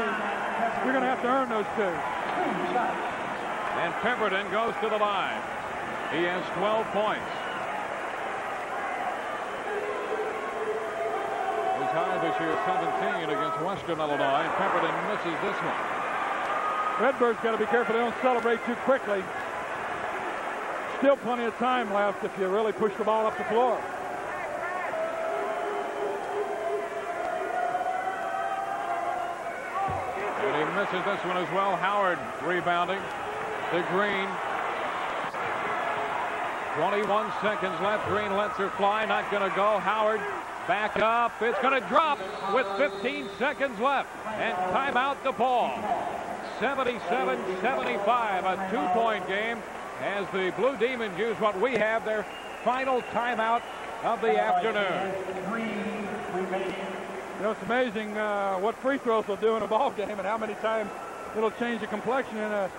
You're going to have to earn those two. And Pemberton goes to the line. He has 12 points. He's high this year, 17 against Western Illinois. And Pemberton misses this one. Redbirds got to be careful they don't celebrate too quickly. Still plenty of time left if you really push the ball up the floor. And he misses this one as well. Howard rebounding to Green. 21 seconds left. Green lets her fly. Not going to go. Howard back up. It's going to drop with 15 seconds left. And timeout the ball. 77-75. A two-point game as the Blue Demons use what we have their final timeout of the afternoon. You know, it's amazing uh, what free throws will do in a ball game and how many times it'll change the complexion in a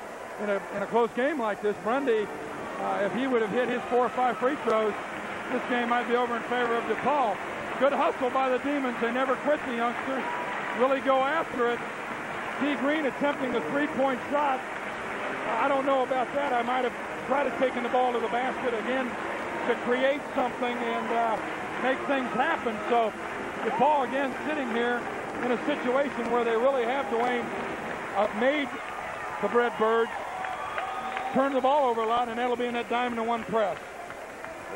in a in a close game like this. Brundy, uh, if he would have hit his four or five free throws, this game might be over in favor of DePaul. Good hustle by the Demons. They never quit the youngsters. Really go after it. T. Green attempting a three-point shot. I don't know about that. I might have tried to taken the ball to the basket again to create something and uh, make things happen. So DePaul again sitting here in a situation where they really have Dewayne uh, made the Redbirds turn the ball over a lot, and that'll be in that diamond and one press.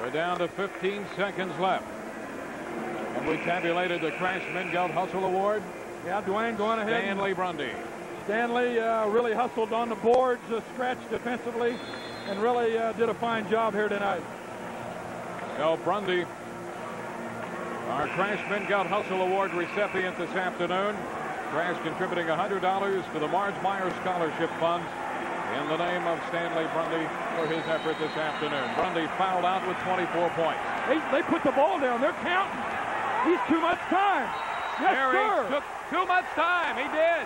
We're down to 15 seconds left. And we tabulated the Crash Mengelt Hustle Award. Yeah, Dewayne going ahead. Stanley Brundy. Stanley uh, really hustled on the boards, uh, scratched defensively, and really uh, did a fine job here tonight. So Brundy, our Crash Mengelt Hustle Award recipient this afternoon. Crash contributing $100 to the Marge Meyer Scholarship Fund in the name of Stanley Brundy for his effort this afternoon. Brundy fouled out with 24 points. They, they put the ball down. They're counting. He's too much time. Yes, Harry sir. took too much time. He did.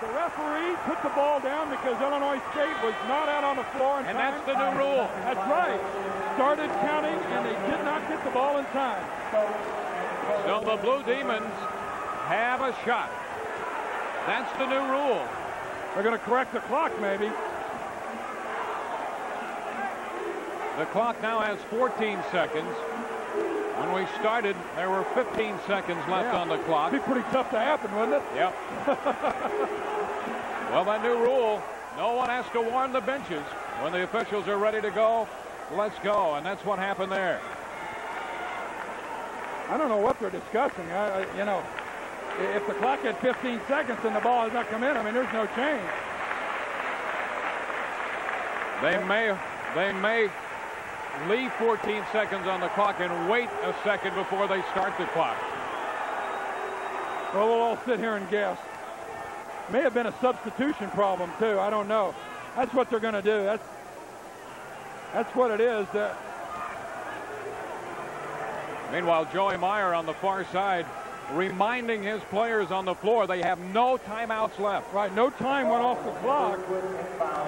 The referee put the ball down because Illinois State was not out on the floor in And time. that's the new rule. That's right. Started counting, and they did not get the ball in time. So the Blue Demons have a shot. That's the new rule. They're going to correct the clock, maybe. The clock now has 14 seconds. When we started, there were 15 seconds left Yeah. on the clock. It'd Be pretty tough to happen, wouldn't it? Yep. well, that new rule, no one has to warn the benches. When the officials are ready to go, let's go. And that's what happened there. I don't know what they're discussing. I, I, you know, if the clock had 15 seconds and the ball has not come in, I mean, there's no change. They may, they may leave 14 seconds on the clock and wait a second before they start the clock. Well, we'll all sit here and guess. May have been a substitution problem too. I don't know. That's what they're going to do. That's that's what it is. Uh, Meanwhile, Joey Meyer on the far side reminding his players on the floor they have no timeouts left. right, no time went off the clock.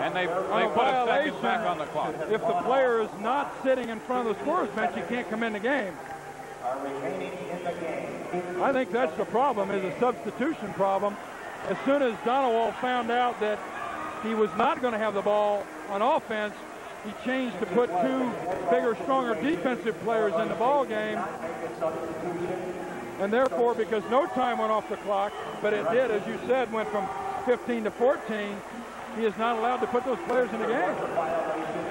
And they, oh, they a put a second back on the clock. If the player is not sitting in front of the scorer's bench, he can't come in the game. I think that's the problem, is a substitution problem. As soon as Donewald found out that he was not going to have the ball on offense, he changed to put two bigger, stronger defensive players in the ball game. And therefore, because no time went off the clock, but it did, as you said, went from 15 to 14, he is not allowed to put those players in the game.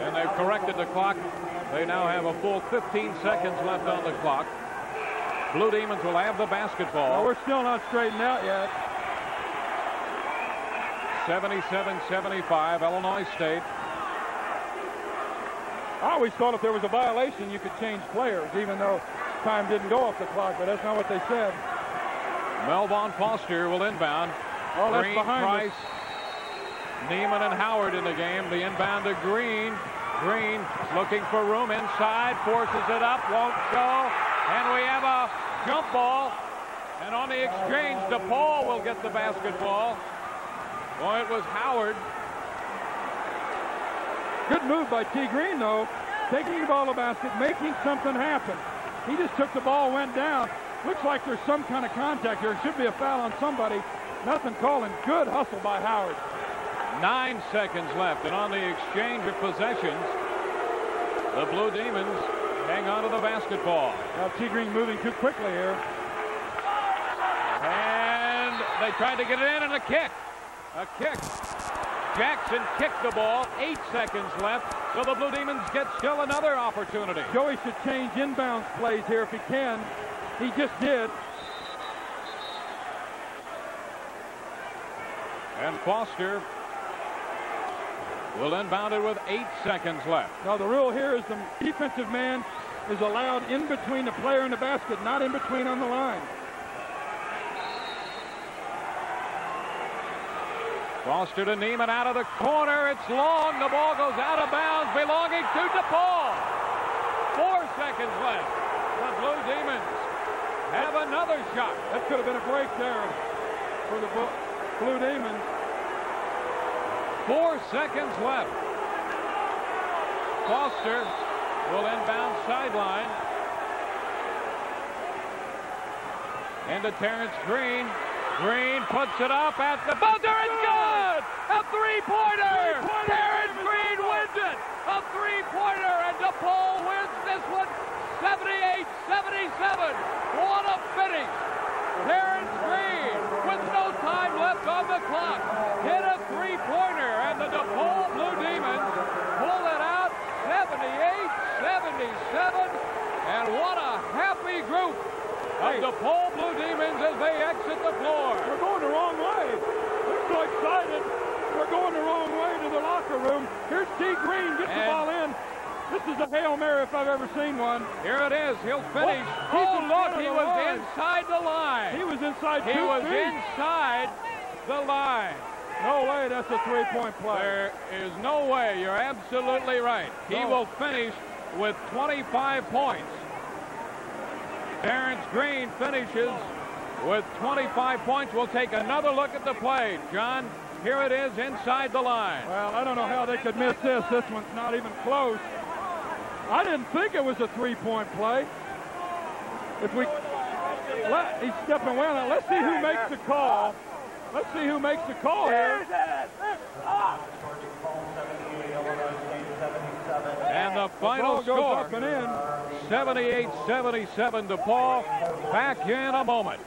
And they've corrected the clock. They now have a full 15 seconds left on the clock. Blue Demons will have the Well, basketball. we're still not straightened out yet. 77-75, Illinois State. I always thought if there was a violation, you could change players, even though time didn't go off the clock, but that's not what they said. Melvon Foster will inbound. Oh, that's Green, behind us. Neiman, and Howard in the game. The inbound to Green. Green looking for room inside, forces it up, won't go. And we have a jump ball. And on the exchange, DePaul will get the basketball. Boy, it was Howard. Good move by T. Green, though. Taking the ball to the basket, making something happen. He just took the ball, went down. Looks like there's some kind of contact here. It should be a foul on somebody. Nothing calling. Good hustle by Howard. Nine seconds left. And on the exchange of possessions, the Blue Demons hang on to the basketball. Now T. Green moving too quickly here. And they tried to get it in and a kick. A kick. Jackson kicked the ball. Eight seconds left. So the Blue Demons get still another opportunity. Joey should change inbounds plays here if he can. He just did. And Foster will inbound it with eight seconds left. Now the rule here is the defensive man is allowed in between the player and the basket, not in between on the line. Foster to Neiman out of the corner. It's long. The ball goes out of bounds, belonging to DePaul. Four seconds left. The Blue Demons have another shot. That could have been a break there for the Blue- Demons. Four seconds left. Foster will inbound sideline. into Terrence Green. Green puts it up at the buzzer. It's good! A three-pointer! Terrence Green wins it! A three-pointer, and DePaul wins this one 78-77. What a finish! Terrence Green, with no time left on the clock, hit a three-pointer, and the DePaul Blue Demons pull it out 78-77. And what a happy group of DePaul Blue Demons as they exit the floor. We're going the wrong way. They're so excited. We're going the wrong way to the locker room. Here's T. Green, gets the ball in. This is a Hail Mary if I've ever seen one. Here it is. He'll finish. Oh, look, he was line. inside the line. He was inside He was feet. inside the line. No way, that's a three-point play. There is no way. You're absolutely right. He No. will finish with 25 points. Terrence Green finishes with 25 points. We'll take another look at the play. John, here it is inside the line. Well, I don't know how they could miss this. This one's not even close. I didn't think it was a three-point play. If we, let, he's stepping well. Now, let's see who makes the call. Let's see who makes the call here. And the final Ball goes score, up and in. 78-77 DePaul. Back in a moment.